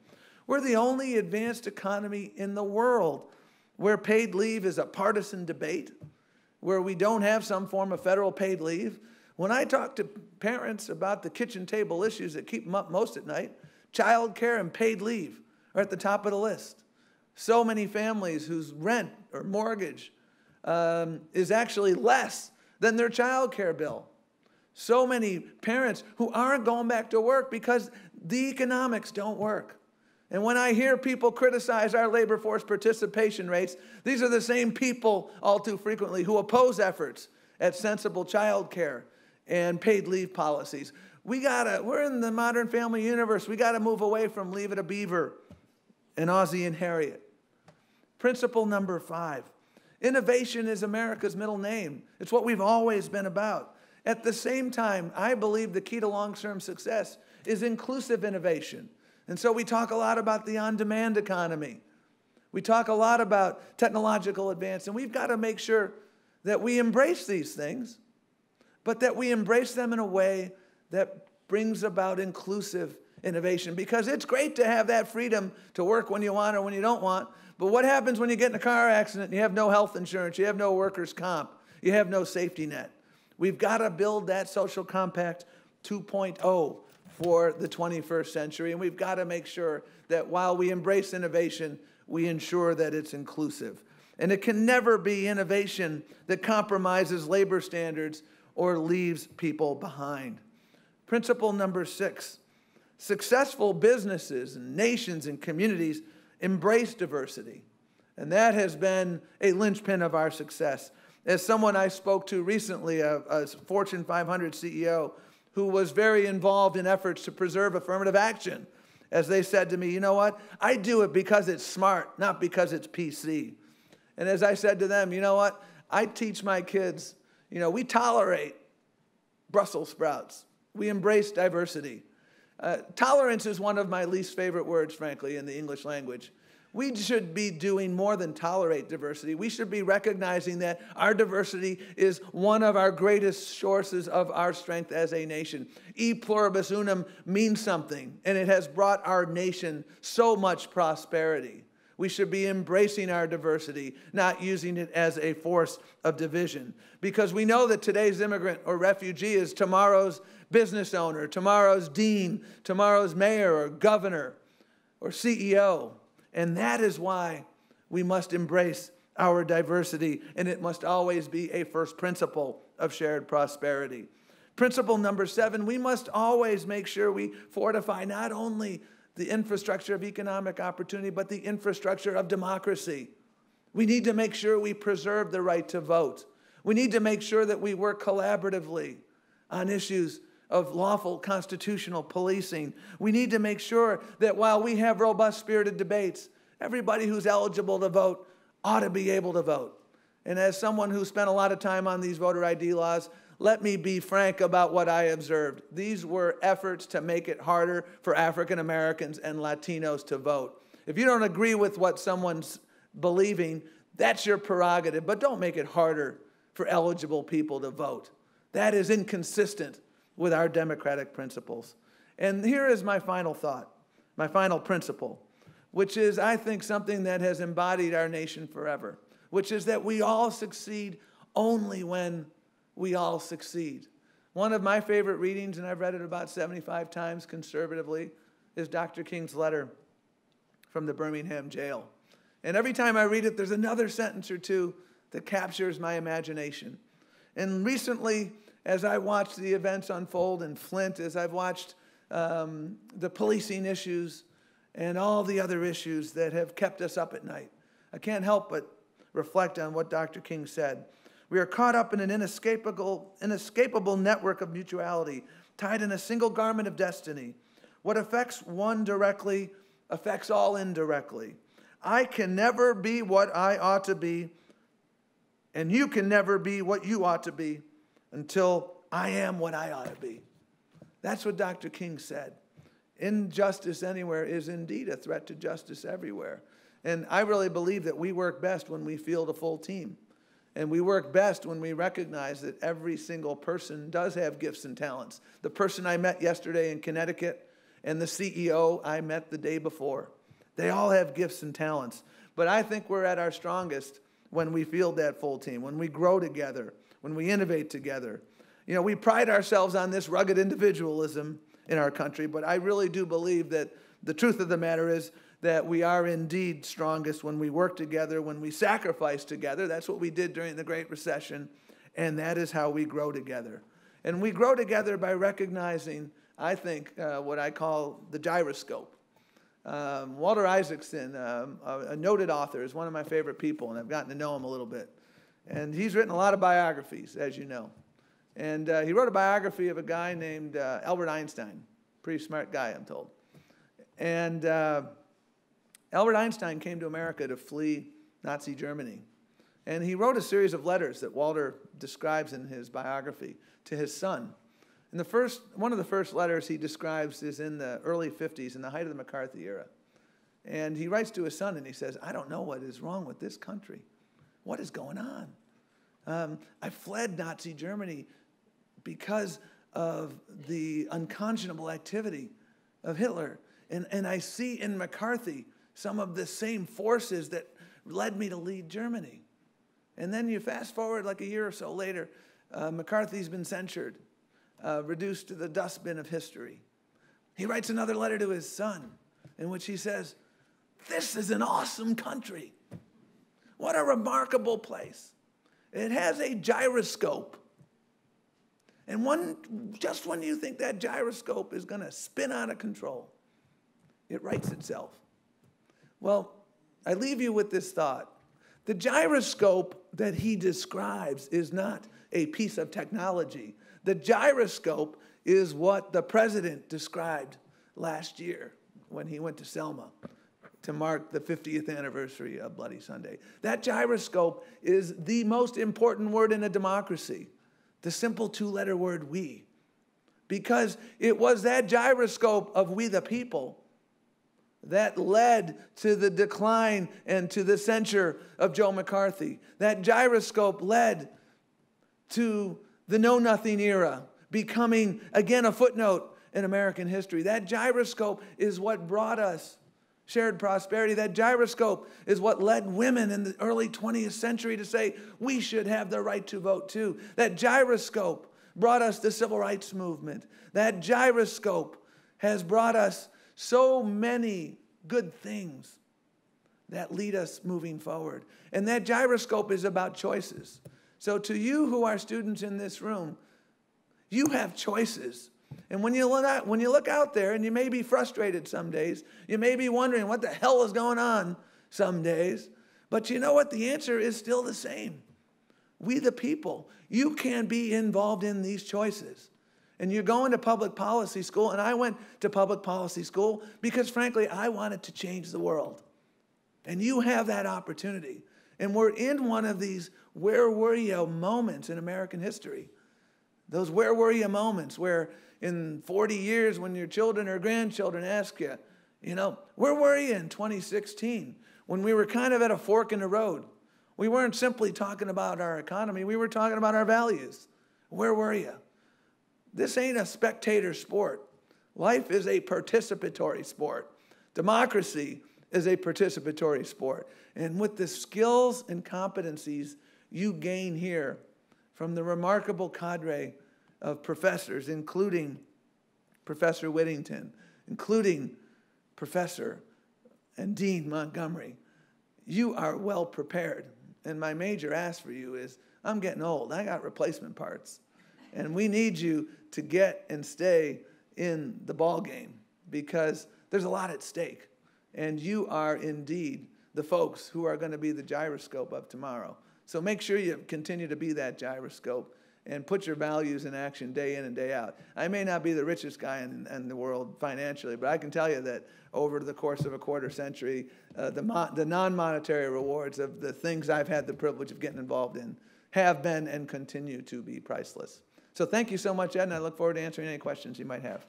We're the only advanced economy in the world where paid leave is a partisan debate, where we don't have some form of federal paid leave when I talk to parents about the kitchen table issues that keep them up most at night, child care and paid leave are at the top of the list. So many families whose rent or mortgage um, is actually less than their child care bill. So many parents who aren't going back to work because the economics don't work. And when I hear people criticize our labor force participation rates, these are the same people all too frequently who oppose efforts at sensible child care and paid leave policies. We gotta, we're in the modern family universe. We gotta move away from Leave It a Beaver and Ozzie and Harriet. Principle number five innovation is America's middle name, it's what we've always been about. At the same time, I believe the key to long term success is inclusive innovation. And so we talk a lot about the on demand economy. We talk a lot about technological advance, and we've got to make sure that we embrace these things, but that we embrace them in a way that brings about inclusive innovation. Because it's great to have that freedom to work when you want or when you don't want, but what happens when you get in a car accident and you have no health insurance, you have no workers' comp, you have no safety net? We've got to build that social compact 2.0 for the 21st century, and we've got to make sure that while we embrace innovation, we ensure that it's inclusive. And it can never be innovation that compromises labor standards or leaves people behind. Principle number six successful businesses and nations and communities embrace diversity. And that has been a linchpin of our success. As someone I spoke to recently, a, a Fortune 500 CEO who was very involved in efforts to preserve affirmative action as they said to me, you know what? I do it because it's smart, not because it's PC. And as I said to them, you know what? I teach my kids, you know, we tolerate Brussels sprouts, we embrace diversity. Uh, tolerance is one of my least favorite words, frankly, in the English language. We should be doing more than tolerate diversity. We should be recognizing that our diversity is one of our greatest sources of our strength as a nation. E pluribus unum means something, and it has brought our nation so much prosperity. We should be embracing our diversity, not using it as a force of division. Because we know that today's immigrant or refugee is tomorrow's business owner, tomorrow's dean, tomorrow's mayor or governor or CEO. And that is why we must embrace our diversity, and it must always be a first principle of shared prosperity. Principle number seven we must always make sure we fortify not only the infrastructure of economic opportunity, but the infrastructure of democracy. We need to make sure we preserve the right to vote. We need to make sure that we work collaboratively on issues of lawful constitutional policing. We need to make sure that while we have robust spirited debates, everybody who's eligible to vote ought to be able to vote. And as someone who spent a lot of time on these voter ID laws, let me be frank about what I observed. These were efforts to make it harder for African Americans and Latinos to vote. If you don't agree with what someone's believing, that's your prerogative, but don't make it harder for eligible people to vote. That is inconsistent with our democratic principles. And here is my final thought, my final principle, which is, I think, something that has embodied our nation forever, which is that we all succeed only when we all succeed. One of my favorite readings, and I've read it about 75 times conservatively, is Dr. King's letter from the Birmingham jail. And every time I read it, there's another sentence or two that captures my imagination. And recently, as I watched the events unfold in Flint, as I've watched um, the policing issues and all the other issues that have kept us up at night, I can't help but reflect on what Dr. King said. We are caught up in an inescapable, inescapable network of mutuality, tied in a single garment of destiny. What affects one directly affects all indirectly. I can never be what I ought to be, and you can never be what you ought to be until I am what I ought to be. That's what Dr. King said. Injustice anywhere is indeed a threat to justice everywhere. And I really believe that we work best when we field a full team. And we work best when we recognize that every single person does have gifts and talents. The person I met yesterday in Connecticut and the CEO I met the day before, they all have gifts and talents. But I think we're at our strongest when we field that full team, when we grow together, when we innovate together. You know, we pride ourselves on this rugged individualism in our country, but I really do believe that the truth of the matter is that we are indeed strongest when we work together, when we sacrifice together. That's what we did during the Great Recession, and that is how we grow together. And we grow together by recognizing, I think, uh, what I call the gyroscope. Um, Walter Isaacson, um, a, a noted author, is one of my favorite people, and I've gotten to know him a little bit. And he's written a lot of biographies, as you know. And uh, he wrote a biography of a guy named uh, Albert Einstein. Pretty smart guy, I'm told. And uh, Albert Einstein came to America to flee Nazi Germany. And he wrote a series of letters that Walter describes in his biography to his son. And the first, one of the first letters he describes is in the early 50s, in the height of the McCarthy era. And he writes to his son and he says, I don't know what is wrong with this country. What is going on? Um, I fled Nazi Germany because of the unconscionable activity of Hitler. And, and I see in McCarthy some of the same forces that led me to lead Germany. And then you fast forward like a year or so later, uh, McCarthy's been censured, uh, reduced to the dustbin of history. He writes another letter to his son in which he says, This is an awesome country. What a remarkable place. It has a gyroscope. And one, just when you think that gyroscope is going to spin out of control, it rights itself. Well, I leave you with this thought. The gyroscope that he describes is not a piece of technology. The gyroscope is what the president described last year when he went to Selma to mark the 50th anniversary of Bloody Sunday. That gyroscope is the most important word in a democracy, the simple two letter word we. Because it was that gyroscope of we the people that led to the decline and to the censure of Joe McCarthy. That gyroscope led to the Know Nothing era, becoming again a footnote in American history. That gyroscope is what brought us shared prosperity. That gyroscope is what led women in the early 20th century to say we should have the right to vote too. That gyroscope brought us the civil rights movement. That gyroscope has brought us so many good things that lead us moving forward. And that gyroscope is about choices. So, to you who are students in this room, you have choices. And when you, look out, when you look out there, and you may be frustrated some days, you may be wondering what the hell is going on some days, but you know what? The answer is still the same. We, the people, you can be involved in these choices and you're going to public policy school, and I went to public policy school because, frankly, I wanted to change the world. And you have that opportunity. And we're in one of these where were you moments in American history. Those where were you moments where in 40 years, when your children or grandchildren ask you, you know, where were you in 2016 when we were kind of at a fork in the road? We weren't simply talking about our economy, we were talking about our values. Where were you? This ain't a spectator sport. Life is a participatory sport. Democracy is a participatory sport. And with the skills and competencies you gain here from the remarkable cadre of professors, including Professor Whittington, including Professor and Dean Montgomery, you are well prepared. And my major ask for you is I'm getting old. I got replacement parts. And we need you to get and stay in the ball game because there's a lot at stake. And you are indeed the folks who are going to be the gyroscope of tomorrow. So make sure you continue to be that gyroscope and put your values in action day in and day out. I may not be the richest guy in, in the world financially, but I can tell you that over the course of a quarter century, uh, the, the non monetary rewards of the things I've had the privilege of getting involved in have been and continue to be priceless. So thank you so much, Ed, and I look forward to answering any questions you might have.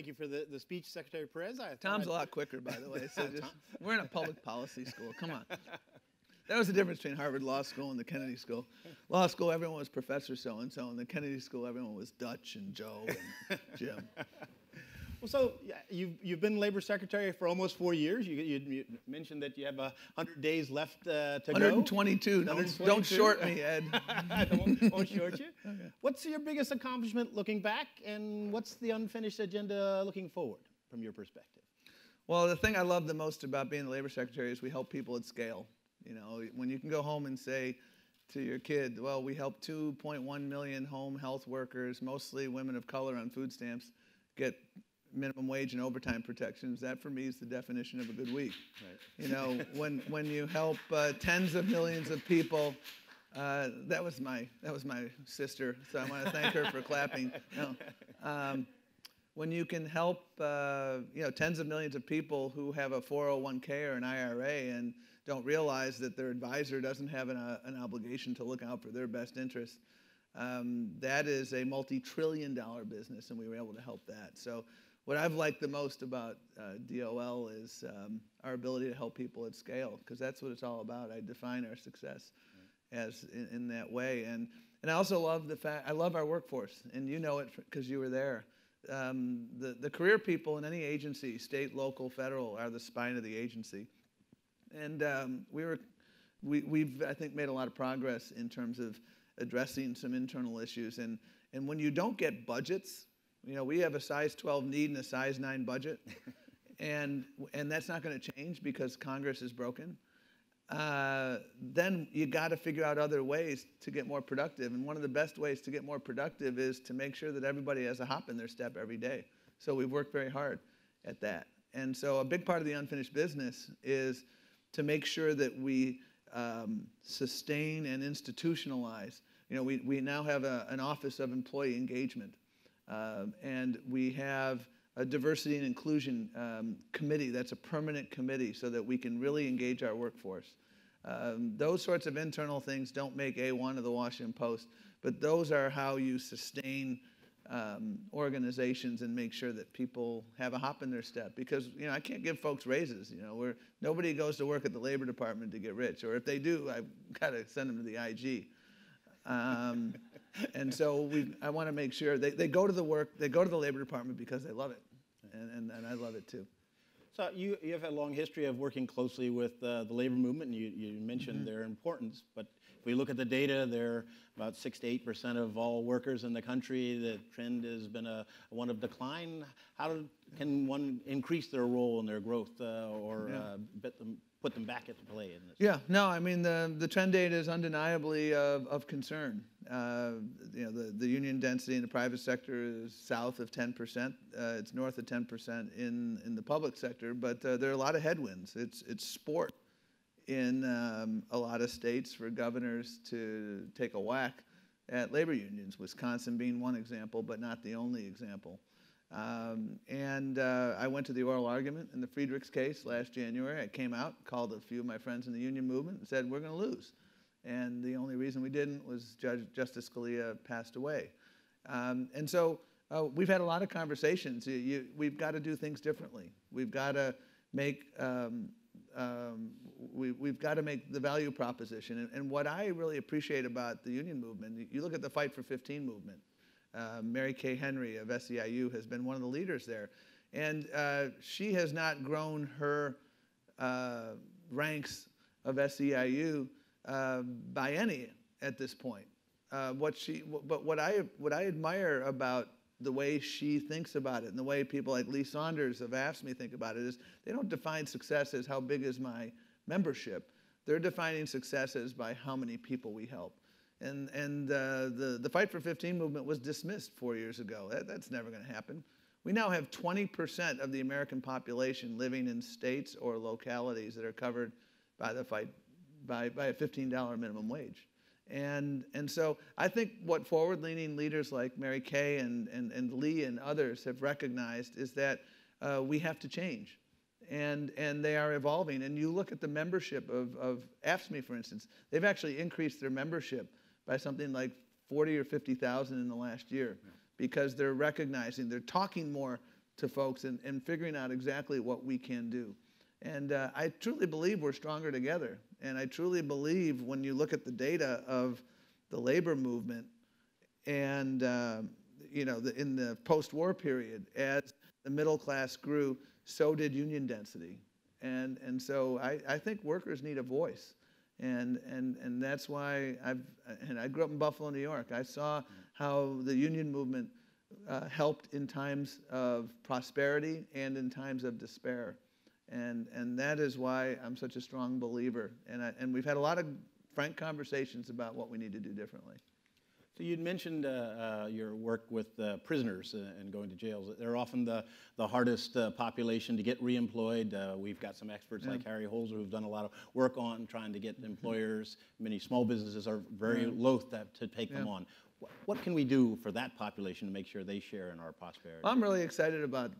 Thank you for the, the speech, Secretary Perez. I Tom's a lot quicker, by the way. So just, we're in a public policy school. Come on. That was the difference between Harvard Law School and the Kennedy School. Law School, everyone was Professor so and so, and the Kennedy School, everyone was Dutch and Joe and Jim. Well, so you've, you've been labor secretary for almost four years. You, you, you mentioned that you have 100 days left uh, to 122. go. 122. Don't, don't short me, Ed. I won't, won't short you. Okay. What's your biggest accomplishment looking back, and what's the unfinished agenda looking forward from your perspective? Well, the thing I love the most about being the labor secretary is we help people at scale. You know, when you can go home and say to your kid. Well, we helped 2.1 million home health workers, mostly women of color on food stamps, get minimum wage and overtime protections. That for me is the definition of a good week. Right. You know, when when you help uh, tens of millions of people. Uh, that was my that was my sister, so I want to thank her for clapping. No. Um, when you can help uh, you know tens of millions of people who have a 401k or an IRA and don't realize that their advisor doesn't have an, uh, an obligation to look out for their best interests, um, that is a multi-trillion dollar business, and we were able to help that. So what I've liked the most about uh, DOL is um, our ability to help people at scale, because that's what it's all about. I define our success. As in, in, that way, and and I also love the fact I love our workforce, and you know it because you were there. Um, the the career people in any agency, state, local, federal, are the spine of the agency, and um, we were we, we've I think made a lot of progress in terms of addressing some internal issues, and and when you don't get budgets you know, we have a size 12 need and a size 9 budget, and, and that's not going to change because Congress is broken. Uh, then you got to figure out other ways to get more productive. And one of the best ways to get more productive is to make sure that everybody has a hop in their step every day. So we've worked very hard at that. And so a big part of the unfinished business is to make sure that we um, sustain and institutionalize. You know, we, we now have a, an Office of Employee Engagement. Um, and we have a diversity and inclusion um, committee that's a permanent committee so that we can really engage our workforce. Um, those sorts of internal things don't make A1 of the Washington Post, but those are how you sustain um, organizations and make sure that people have a hop in their step. Because you know I can't give folks raises. You know, where nobody goes to work at the Labor Department to get rich, or if they do, I've got to send them to the IG. Um, and so we, I want to make sure they, they go to the work, they go to the labor department because they love it, and, and, and I love it too. So you, you have a long history of working closely with uh, the labor movement, and you, you mentioned mm-hmm. their importance. But if we look at the data, they're about six to eight percent of all workers in the country. The trend has been a, one of decline. How can one increase their role in their growth uh, or yeah. uh, them, put them back into play in this? Yeah, no, I mean the the trend data is undeniably of, of concern. Uh, you know, the, the union density in the private sector is south of 10%. Uh, it's north of 10% in, in the public sector, but uh, there are a lot of headwinds. It's, it's sport in um, a lot of states for governors to take a whack at labor unions, Wisconsin being one example, but not the only example. Um, and uh, I went to the oral argument in the Friedrichs case last January. I came out, called a few of my friends in the union movement, and said, We're going to lose. And the only reason we didn't was Judge, Justice Scalia passed away. Um, and so uh, we've had a lot of conversations. You, you, we've got to do things differently. We've got to make um, um, we, have got to make the value proposition. And, and, what I really appreciate about the union movement, you look at the Fight for 15 movement. Uh, Mary Kay Henry of SEIU has been one of the leaders there. And uh, she has not grown her uh, ranks of SEIU uh, by any at this point. Uh, what she, but what I, what I admire about the way she thinks about it and the way people like Lee Saunders of AFSCME think about it is they don't define success as how big is my membership. They're defining success as by how many people we help. And, and uh, the, the Fight for 15 movement was dismissed four years ago. That, that's never going to happen. We now have 20% of the American population living in states or localities that are covered by the Fight by, by a $15 minimum wage. And, and so I think what forward leaning leaders like Mary Kay and, and, and Lee and others have recognized is that uh, we have to change. And, and they are evolving. And you look at the membership of, of AFSCME, for instance, they've actually increased their membership by something like 40 or 50,000 in the last year yeah. because they're recognizing, they're talking more to folks and, and figuring out exactly what we can do. And uh, I truly believe we're stronger together. And I truly believe when you look at the data of the labor movement and, uh, you know, the, in the post-war period, as the middle class grew, so did union density. And, and so I, I think workers need a voice. And, and, and that's why I've, and I grew up in Buffalo, New York. I saw how the union movement uh, helped in times of prosperity and in times of despair. And, and that is why I'm such a strong believer. And, I, and we've had a lot of frank conversations about what we need to do differently. So you'd mentioned uh, uh, your work with uh, prisoners uh, and going to jails. They're often the, the hardest uh, population to get reemployed. Uh, we've got some experts yeah. like Harry Holzer who've done a lot of work on trying to get employers. Many small businesses are very yeah. loath to, to take yeah. them on. What can we do for that population to make sure they share in our prosperity? I'm really excited about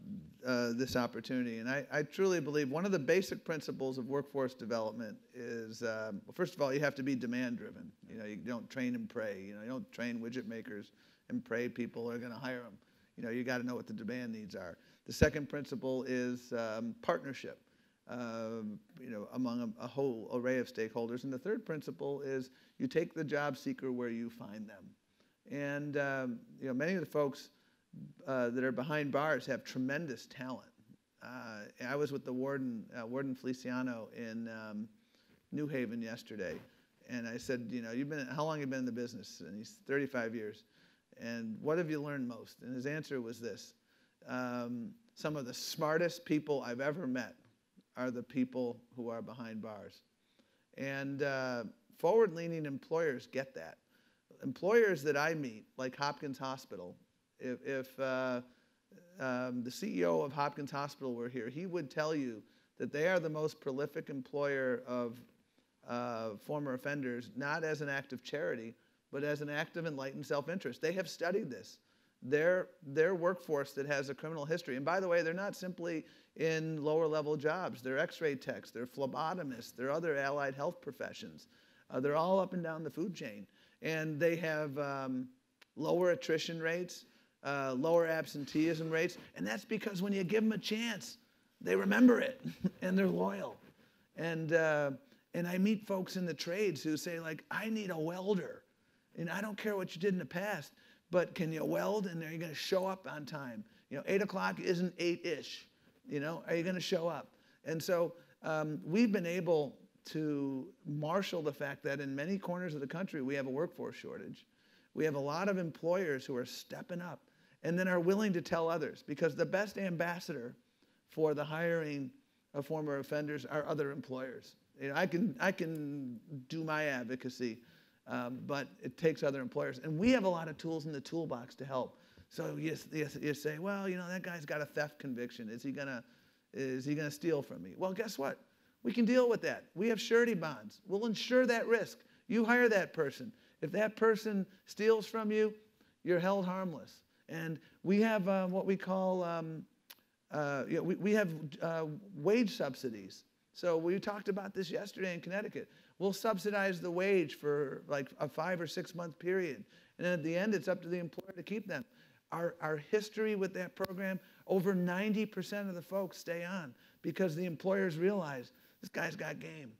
uh, this opportunity, and I, I, truly believe one of the basic principles of workforce development is, um, well, first of all, you have to be demand-driven. You know, you don't train and pray. You know, you don't train widget makers and pray people are going to hire them. You know, you got to know what the demand needs are. The second principle is um, partnership. Uh, you know, among a, a whole array of stakeholders. And the third principle is you take the job seeker where you find them. And um, you know, many of the folks uh, that are behind bars have tremendous talent. Uh, I was with the warden, uh, Warden Feliciano, in um, New Haven yesterday, and I said, you know, you've been, how long have you been in the business? And he's 35 years. And what have you learned most? And his answer was this: um, some of the smartest people I've ever met are the people who are behind bars. And uh, forward-leaning employers get that employers that I meet, like Hopkins Hospital, if, if uh, um, the CEO of Hopkins Hospital were here, he would tell you that they are the most prolific employer of uh, former offenders, not as an act of charity, but as an act of enlightened self-interest. They have studied this. Their, their workforce that has a criminal history, and by the way, they're not simply in lower level jobs. They're x-ray techs, they're phlebotomists, they're other allied health professions. Uh, they're all up and down the food chain and they have um, lower attrition rates, uh, lower absenteeism rates, and that's because when you give them a chance, they remember it and they're loyal. And uh, and I meet folks in the trades who say like, I need a welder, and I don't care what you did in the past, but can you weld? And are you going to show up on time? You know, eight o'clock isn't eight-ish. You know, are you going to show up? And so um, we've been able to marshal the fact that in many corners of the country we have a workforce shortage. We have a lot of employers who are stepping up and then are willing to tell others because the best ambassador for the hiring of former offenders are other employers. You know, I, can, I can do my advocacy, um, but it takes other employers. And we have a lot of tools in the toolbox to help. So you, you, you say, well, you know, that guy's got a theft conviction. Is he gonna, is he gonna steal from me? Well, guess what? We can deal with that. We have surety bonds. We'll insure that risk. You hire that person. If that person steals from you, you're held harmless. And we have uh, what we call, um, uh, you know, we, we have uh, wage subsidies. So we talked about this yesterday in Connecticut. We'll subsidize the wage for like a five or six month period. And then at the end, it's up to the employer to keep them. Our, our history with that program, over 90% of the folks stay on because the employers realize this guy's got game.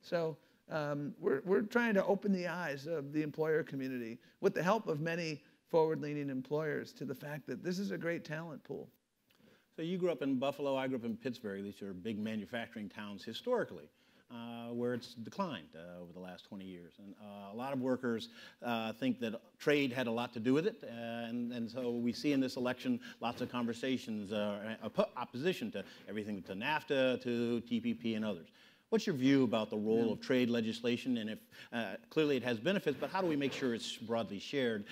So um, we're, we're trying to open the eyes of the employer community with the help of many forward-leaning employers to the fact that this is a great talent pool. So you grew up in Buffalo, I grew up in Pittsburgh. These are big manufacturing towns historically. Uh, where it's declined uh, over the last 20 years. And uh, a lot of workers uh, think that trade had a lot to do with it. Uh, and, and so we see in this election lots of conversations, uh, opposition to everything to NAFTA, to TPP, and others. What's your view about the role of trade legislation? And if clearly it has benefits, but how do we make sure it's broadly shared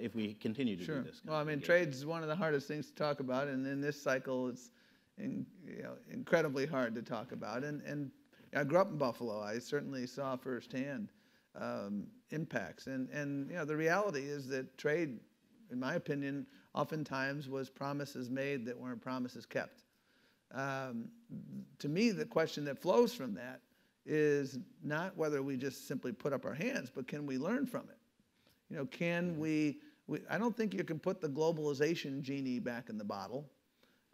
if we continue to sure. do this? Well, I mean, trade is one of the hardest things to talk about. And in this cycle, it's in, you know, incredibly hard to talk about. And, and I grew up in Buffalo. I certainly saw firsthand um, impacts. And, and you know, the reality is that trade, in my opinion, oftentimes was promises made that weren't promises kept. Um, to me, the question that flows from that is not whether we just simply put up our hands, but can we learn from it? You know, can we, we I don't think you can put the globalization genie back in the bottle.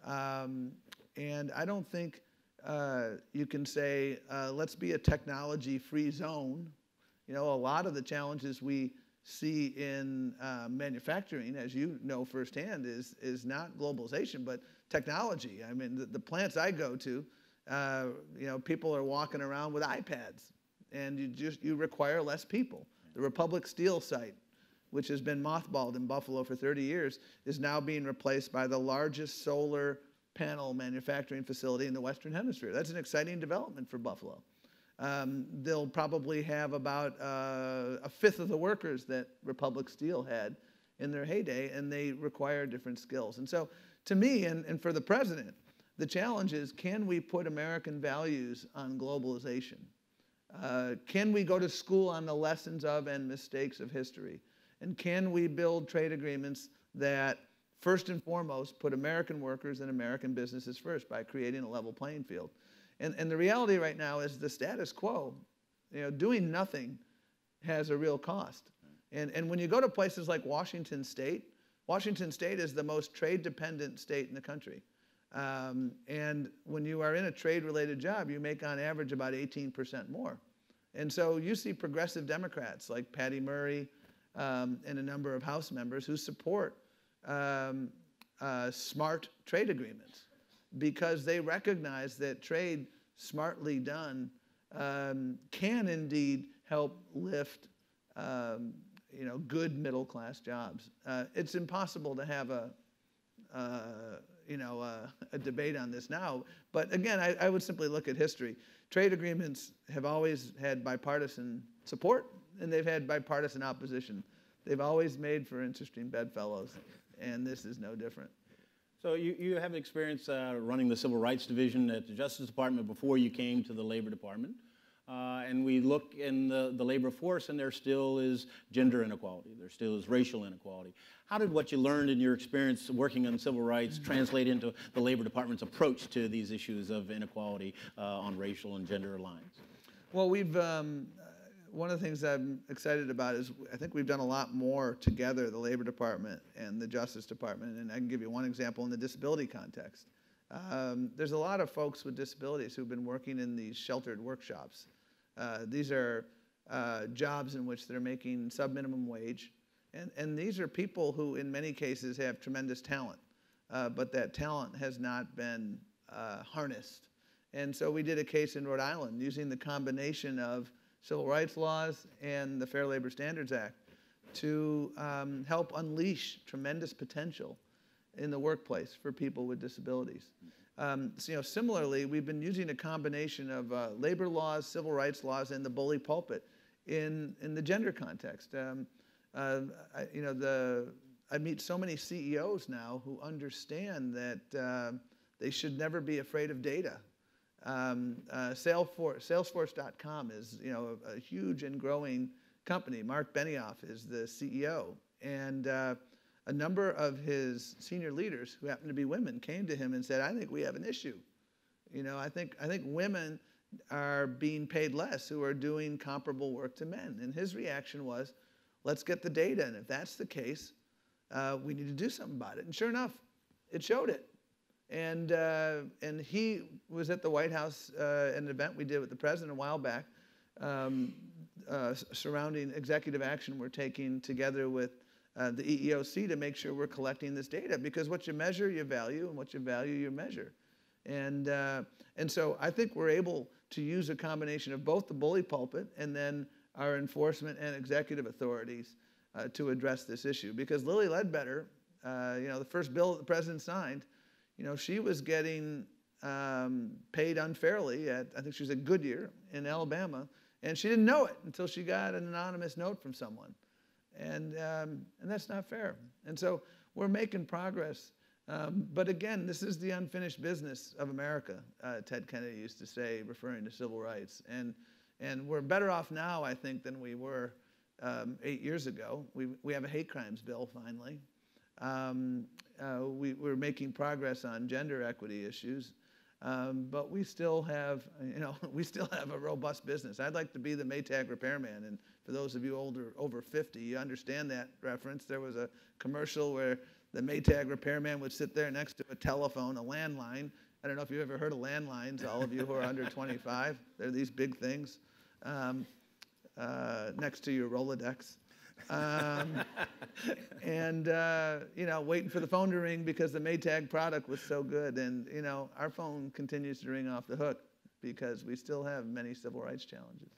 Um, and I don't think uh, you can say, uh, let's be a technology-free zone. You know, a lot of the challenges we see in uh, manufacturing, as you know firsthand, is, is not globalization, but technology. I mean, the, the plants I go to, uh, you know, people are walking around with iPads, and you just you require less people. The Republic Steel site, which has been mothballed in Buffalo for 30 years, is now being replaced by the largest solar panel manufacturing facility in the Western Hemisphere. That's an exciting development for Buffalo. Um, they'll probably have about uh, a fifth of the workers that Republic Steel had in their heyday, and they require different skills. And so, to me, and, and for the president, the challenge is can we put American values on globalization? Uh, can we go to school on the lessons of and mistakes of history? And can we build trade agreements that, first and foremost, put American workers and American businesses first by creating a level playing field? And, and the reality right now is the status quo, you know, doing nothing has a real cost. And, and when you go to places like Washington State, Washington State is the most trade dependent state in the country. Um, and when you are in a trade related job, you make on average about 18% more. And so you see progressive Democrats like Patty Murray um, and a number of House members who support um, uh, smart trade agreements because they recognize that trade smartly done um, can indeed help lift um, you know, good middle class jobs. Uh, it's impossible to have a, uh, you know, uh, a debate on this now. But again, I, I, would simply look at history. Trade agreements have always had bipartisan support, and they've had bipartisan opposition. They've always made for interesting bedfellows, and this is no different. So you, you have experience uh, running the Civil Rights Division at the Justice Department before you came to the Labor Department. Uh, and we look in the, the labor force, and there still is gender inequality. There still is racial inequality. How did what you learned in your experience working on civil rights translate into the Labor Department's approach to these issues of inequality uh, on racial and gender lines? Well, we've um, one of the things I'm excited about is I think we've done a lot more together, the Labor Department and the Justice Department. And I can give you one example in the disability context. Um, there's a lot of folks with disabilities who've been working in these sheltered workshops. Uh, these are uh, jobs in which they're making sub-minimum wage. And, and these are people who, in many cases, have tremendous talent, uh, but that talent has not been uh, harnessed. And so we did a case in Rhode Island using the combination of civil rights laws and the Fair Labor Standards Act to um, help unleash tremendous potential in the workplace for people with disabilities. Um, so, you know, similarly, we've been using a combination of uh, labor laws, civil rights laws, and the bully pulpit in, in the gender context. Um, uh, I, you know, the, I meet so many CEOs now who understand that uh, they should never be afraid of data. Um, uh, Salesforce, Salesforce.com is, you know, a, a, huge and growing company. Mark Benioff is the CEO, and uh, a number of his senior leaders who happen to be women came to him and said, I think we have an issue. You know, I think, I think women are being paid less who are doing comparable work to men. And his reaction was, let's get the data. And if that's the case, uh, we need to do something about it. And sure enough, it showed it. And, uh, and he was at the White House uh, at an event we did with the president a while back um, uh, surrounding executive action we're taking together with uh, the EEOC to make sure we're collecting this data because what you measure, you value, and what you value, you measure. And, uh, and so I think we're able to use a combination of both the bully pulpit and then our enforcement and executive authorities uh, to address this issue. Because Lilly Ledbetter, you know, the first bill the president signed, you know, she was getting um, paid unfairly at, I think she was at Goodyear in Alabama, and she didn't know it until she got an anonymous note from someone. And, um, and that's not fair. And so we're making progress. Um, but again, this is the unfinished business of America, uh, Ted Kennedy used to say, referring to civil rights. And, and we're better off now, I think, than we were um, eight years ago. We, we have a hate crimes bill finally. Um, uh, we, we're making progress on gender equity issues. Um, but we still have, you know, we still have a robust business. I'd like to be the Maytag repairman, and for those of you older, over 50, you understand that reference. There was a commercial where the Maytag repairman would sit there next to a telephone, a landline. I don't know if you've ever heard of landlines, all of you who are under 25. They're these big things um, uh, next to your Rolodex. Um, and uh, you know, waiting for the phone to ring because the Maytag product was so good. And you know, our phone continues to ring off the hook because we still have many civil rights challenges.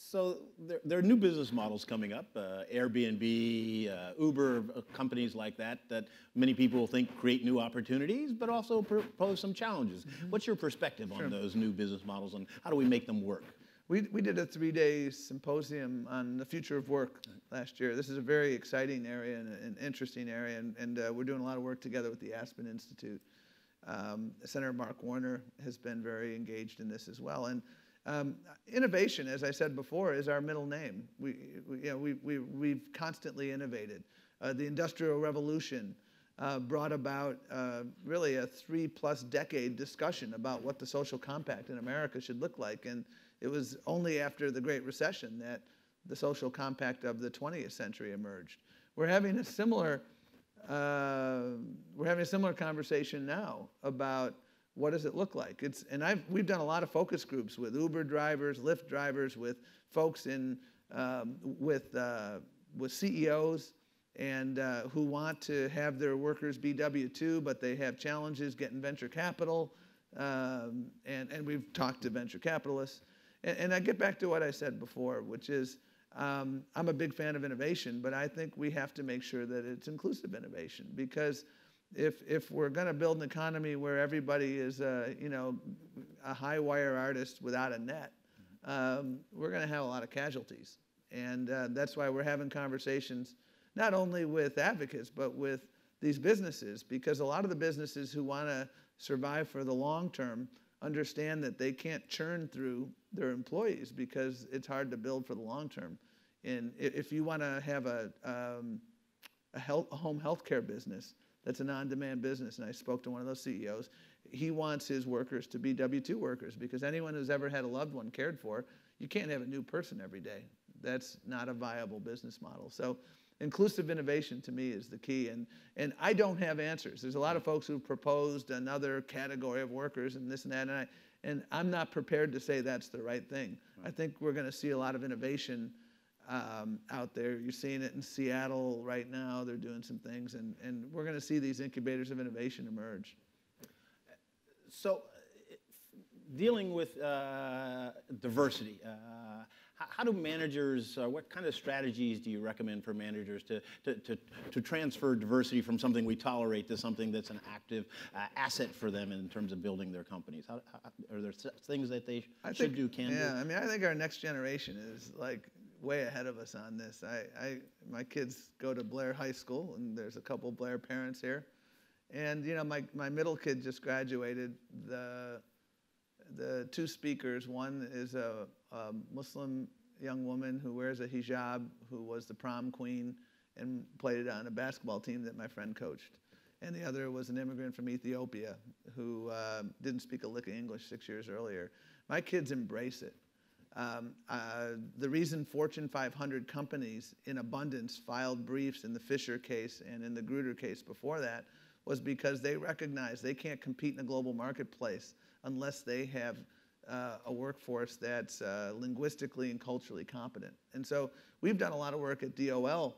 So there, there, are new business models coming up, uh, Airbnb, uh, Uber, uh, companies like that, that many people think create new opportunities, but also pose some challenges. Mm -hmm. What's your perspective sure. on those new business models and how do we make them work? We, we did a three-day symposium on the future of work last year. This is a very exciting area and an interesting area, and, and uh, we're doing a lot of work together with the Aspen Institute. Um, Senator Mark Warner has been very engaged in this as well. And um, innovation, as I said before, is our middle name. We, we, you know, we, we, we've constantly innovated. Uh, the Industrial Revolution uh, brought about uh, really a three plus decade discussion about what the social compact in America should look like. And it was only after the Great Recession that the social compact of the 20th century emerged. We're having a similar, uh, we're having a similar conversation now about what does it look like? It's, and I've, we've done a lot of focus groups with Uber drivers, Lyft drivers, with folks in, um, with, uh, with CEOs and uh, who want to have their workers be W-2, but they have challenges getting venture capital. Um, and, and we've talked to venture capitalists. And, and, I get back to what I said before, which is um, I'm a big fan of innovation, but I think we have to make sure that it's inclusive innovation because if, if we're going to build an economy where everybody is, a, you know, a high wire artist without a net, um, we're going to have a lot of casualties. And uh, that's why we're having conversations not only with advocates, but with these businesses, because a lot of the businesses who want to survive for the long term understand that they can't churn through their employees because it's hard to build for the long term. And if you want to have a, um, a, health, a home health care business, that's an on-demand business, and I spoke to one of those CEOs. He wants his workers to be W-2 workers because anyone who's ever had a loved one cared for, you can't have a new person every day. That's not a viable business model. So inclusive innovation to me is the key. And, and I don't have answers. There's a lot of folks who've proposed another category of workers and this and that, and, I, and I'm not prepared to say that's the right thing. I think we're going to see a lot of innovation um, out there. You're seeing it in Seattle right now. They're doing some things, and, and we're going to see these incubators of innovation emerge. So, dealing with uh, diversity, uh, how, do managers, uh, what kind of strategies do you recommend for managers to, to, to, to transfer diversity from something we tolerate to something that's an active uh, asset for them in terms of building their companies? How, how, are there things that they I should think, do, can yeah, do? Yeah, I mean, I think our next generation is like way ahead of us on this. I, I, my kids go to Blair High School, and there's a couple Blair parents here. And you know, my, my middle kid just graduated. The, the two speakers, one is a, a Muslim young woman who wears a hijab, who was the prom queen and played on a basketball team that my friend coached. And the other was an immigrant from Ethiopia who uh, didn't speak a lick of English six years earlier. My kids embrace it. Um, uh, the reason Fortune 500 companies in abundance filed briefs in the Fisher case and in the Grutter case before that was because they recognize they can't compete in a global marketplace unless they have uh, a workforce that's uh, linguistically and culturally competent. And so we've done a lot of work at DOL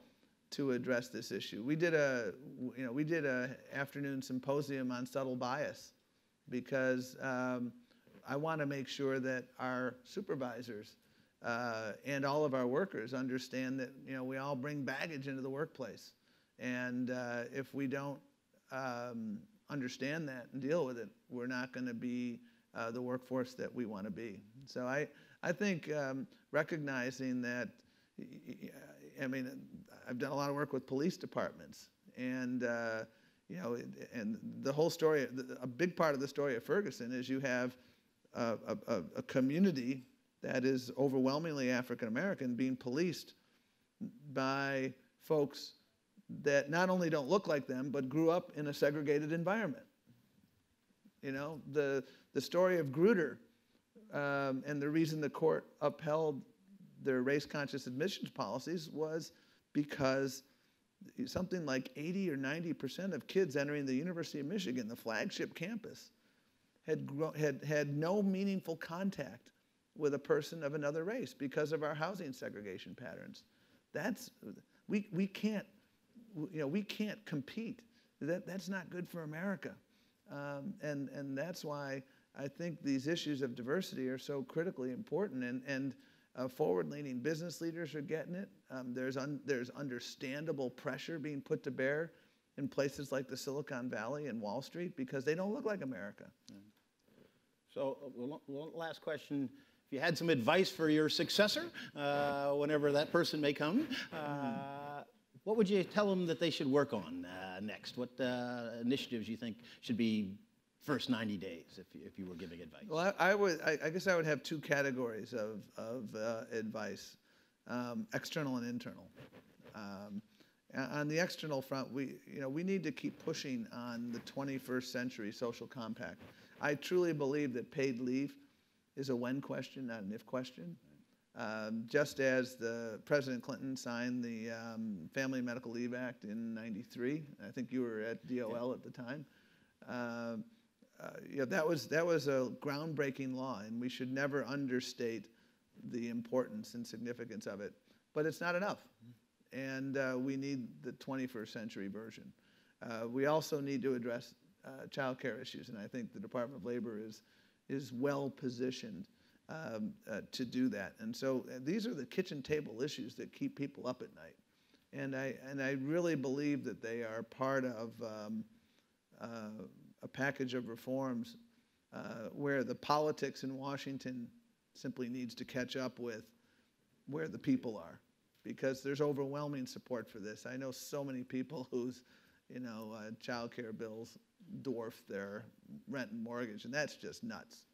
to address this issue. We did a, you know, we did a afternoon symposium on subtle bias because um, I want to make sure that our supervisors uh, and all of our workers understand that you know we all bring baggage into the workplace, and uh, if we don't um, understand that and deal with it, we're not going to be uh, the workforce that we want to be. So I I think um, recognizing that. I mean, I've done a lot of work with police departments, and uh, you know, and the whole story, a big part of the story of Ferguson is you have a, a, a community that is overwhelmingly African American being policed by folks that not only don't look like them, but grew up in a segregated environment. You know, the, the story of Grutter um, and the reason the court upheld their race conscious admissions policies was because something like 80 or 90% of kids entering the University of Michigan, the flagship campus, had, had, had no meaningful contact with a person of another race because of our housing segregation patterns. That's, we, we can't, you know, we can't compete. That, that's not good for America. Um, and, and that's why I think these issues of diversity are so critically important. And, and Uh, forward-leaning business leaders are getting it. Um, there's, un- there's understandable pressure being put to bear in places like the Silicon Valley and Wall Street because they don't look like America. So, uh, last question. If you had some advice for your successor, uh, whenever that person may come, uh, what would you tell them that they should work on uh, next? What uh, initiatives you think should be first 90 days, if if you were giving advice? Well, I, I would. I, I guess I would have two categories of of uh, advice: um, external and internal. Um, on the external front, we you know we need to keep pushing on the 21st century social compact. I truly believe that paid leave is a when question, not an if question. Um, just as the President Clinton signed the um, Family Medical Leave Act in '93, I think you were at DOL at the time. Um, uh, you know, that was that was a groundbreaking law, and we should never understate the importance and significance of it. But it's not enough, and uh, we need the 21st century version. Uh, we also need to address uh, child care issues, and I think the Department of Labor is is well positioned um, uh, to do that. And so uh, these are the kitchen table issues that keep people up at night, and I and I really believe that they are part of. Um, uh, a package of reforms uh, where the politics in Washington simply needs to catch up with where the people are, because there's overwhelming support for this. I know so many people whose, you know, uh, child care bills dwarf their rent and mortgage, and that's just nuts.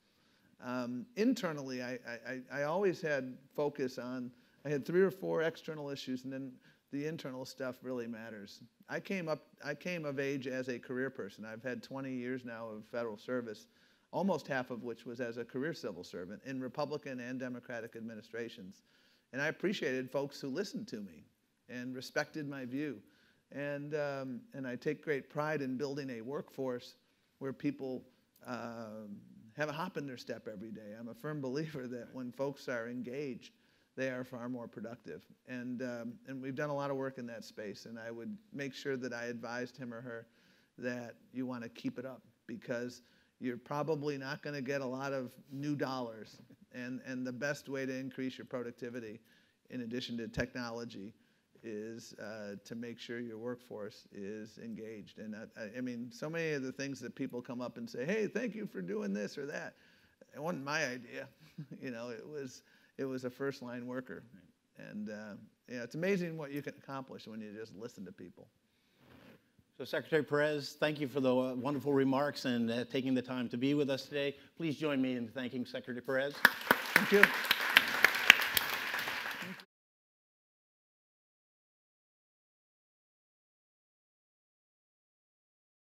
Um, internally, I, I, I always had focus on, I had three or four external issues, and then the internal stuff really matters. I came up, I came of age as a career person. I've had 20 years now of federal service, almost half of which was as a career civil servant in Republican and Democratic administrations. And I appreciated folks who listened to me and respected my view. And, um, and I take great pride in building a workforce where people um, have a hop in their step every day. I'm a firm believer that when folks are engaged, they are far more productive. And, um, and we've done a lot of work in that space. And I would make sure that I advised him or her that you want to keep it up because you're probably not going to get a lot of new dollars. And, and the best way to increase your productivity, in addition to technology, is uh, to make sure your workforce is engaged. And I, I mean, so many of the things that people come up and say, hey, thank you for doing this or that, it wasn't my idea. you know, it was, it was a first line worker. And uh, yeah, it's amazing what you can accomplish when you just listen to people. So, Secretary Perez, thank you for the uh, wonderful remarks and uh, taking the time to be with us today. Please join me in thanking Secretary Perez. Thank you.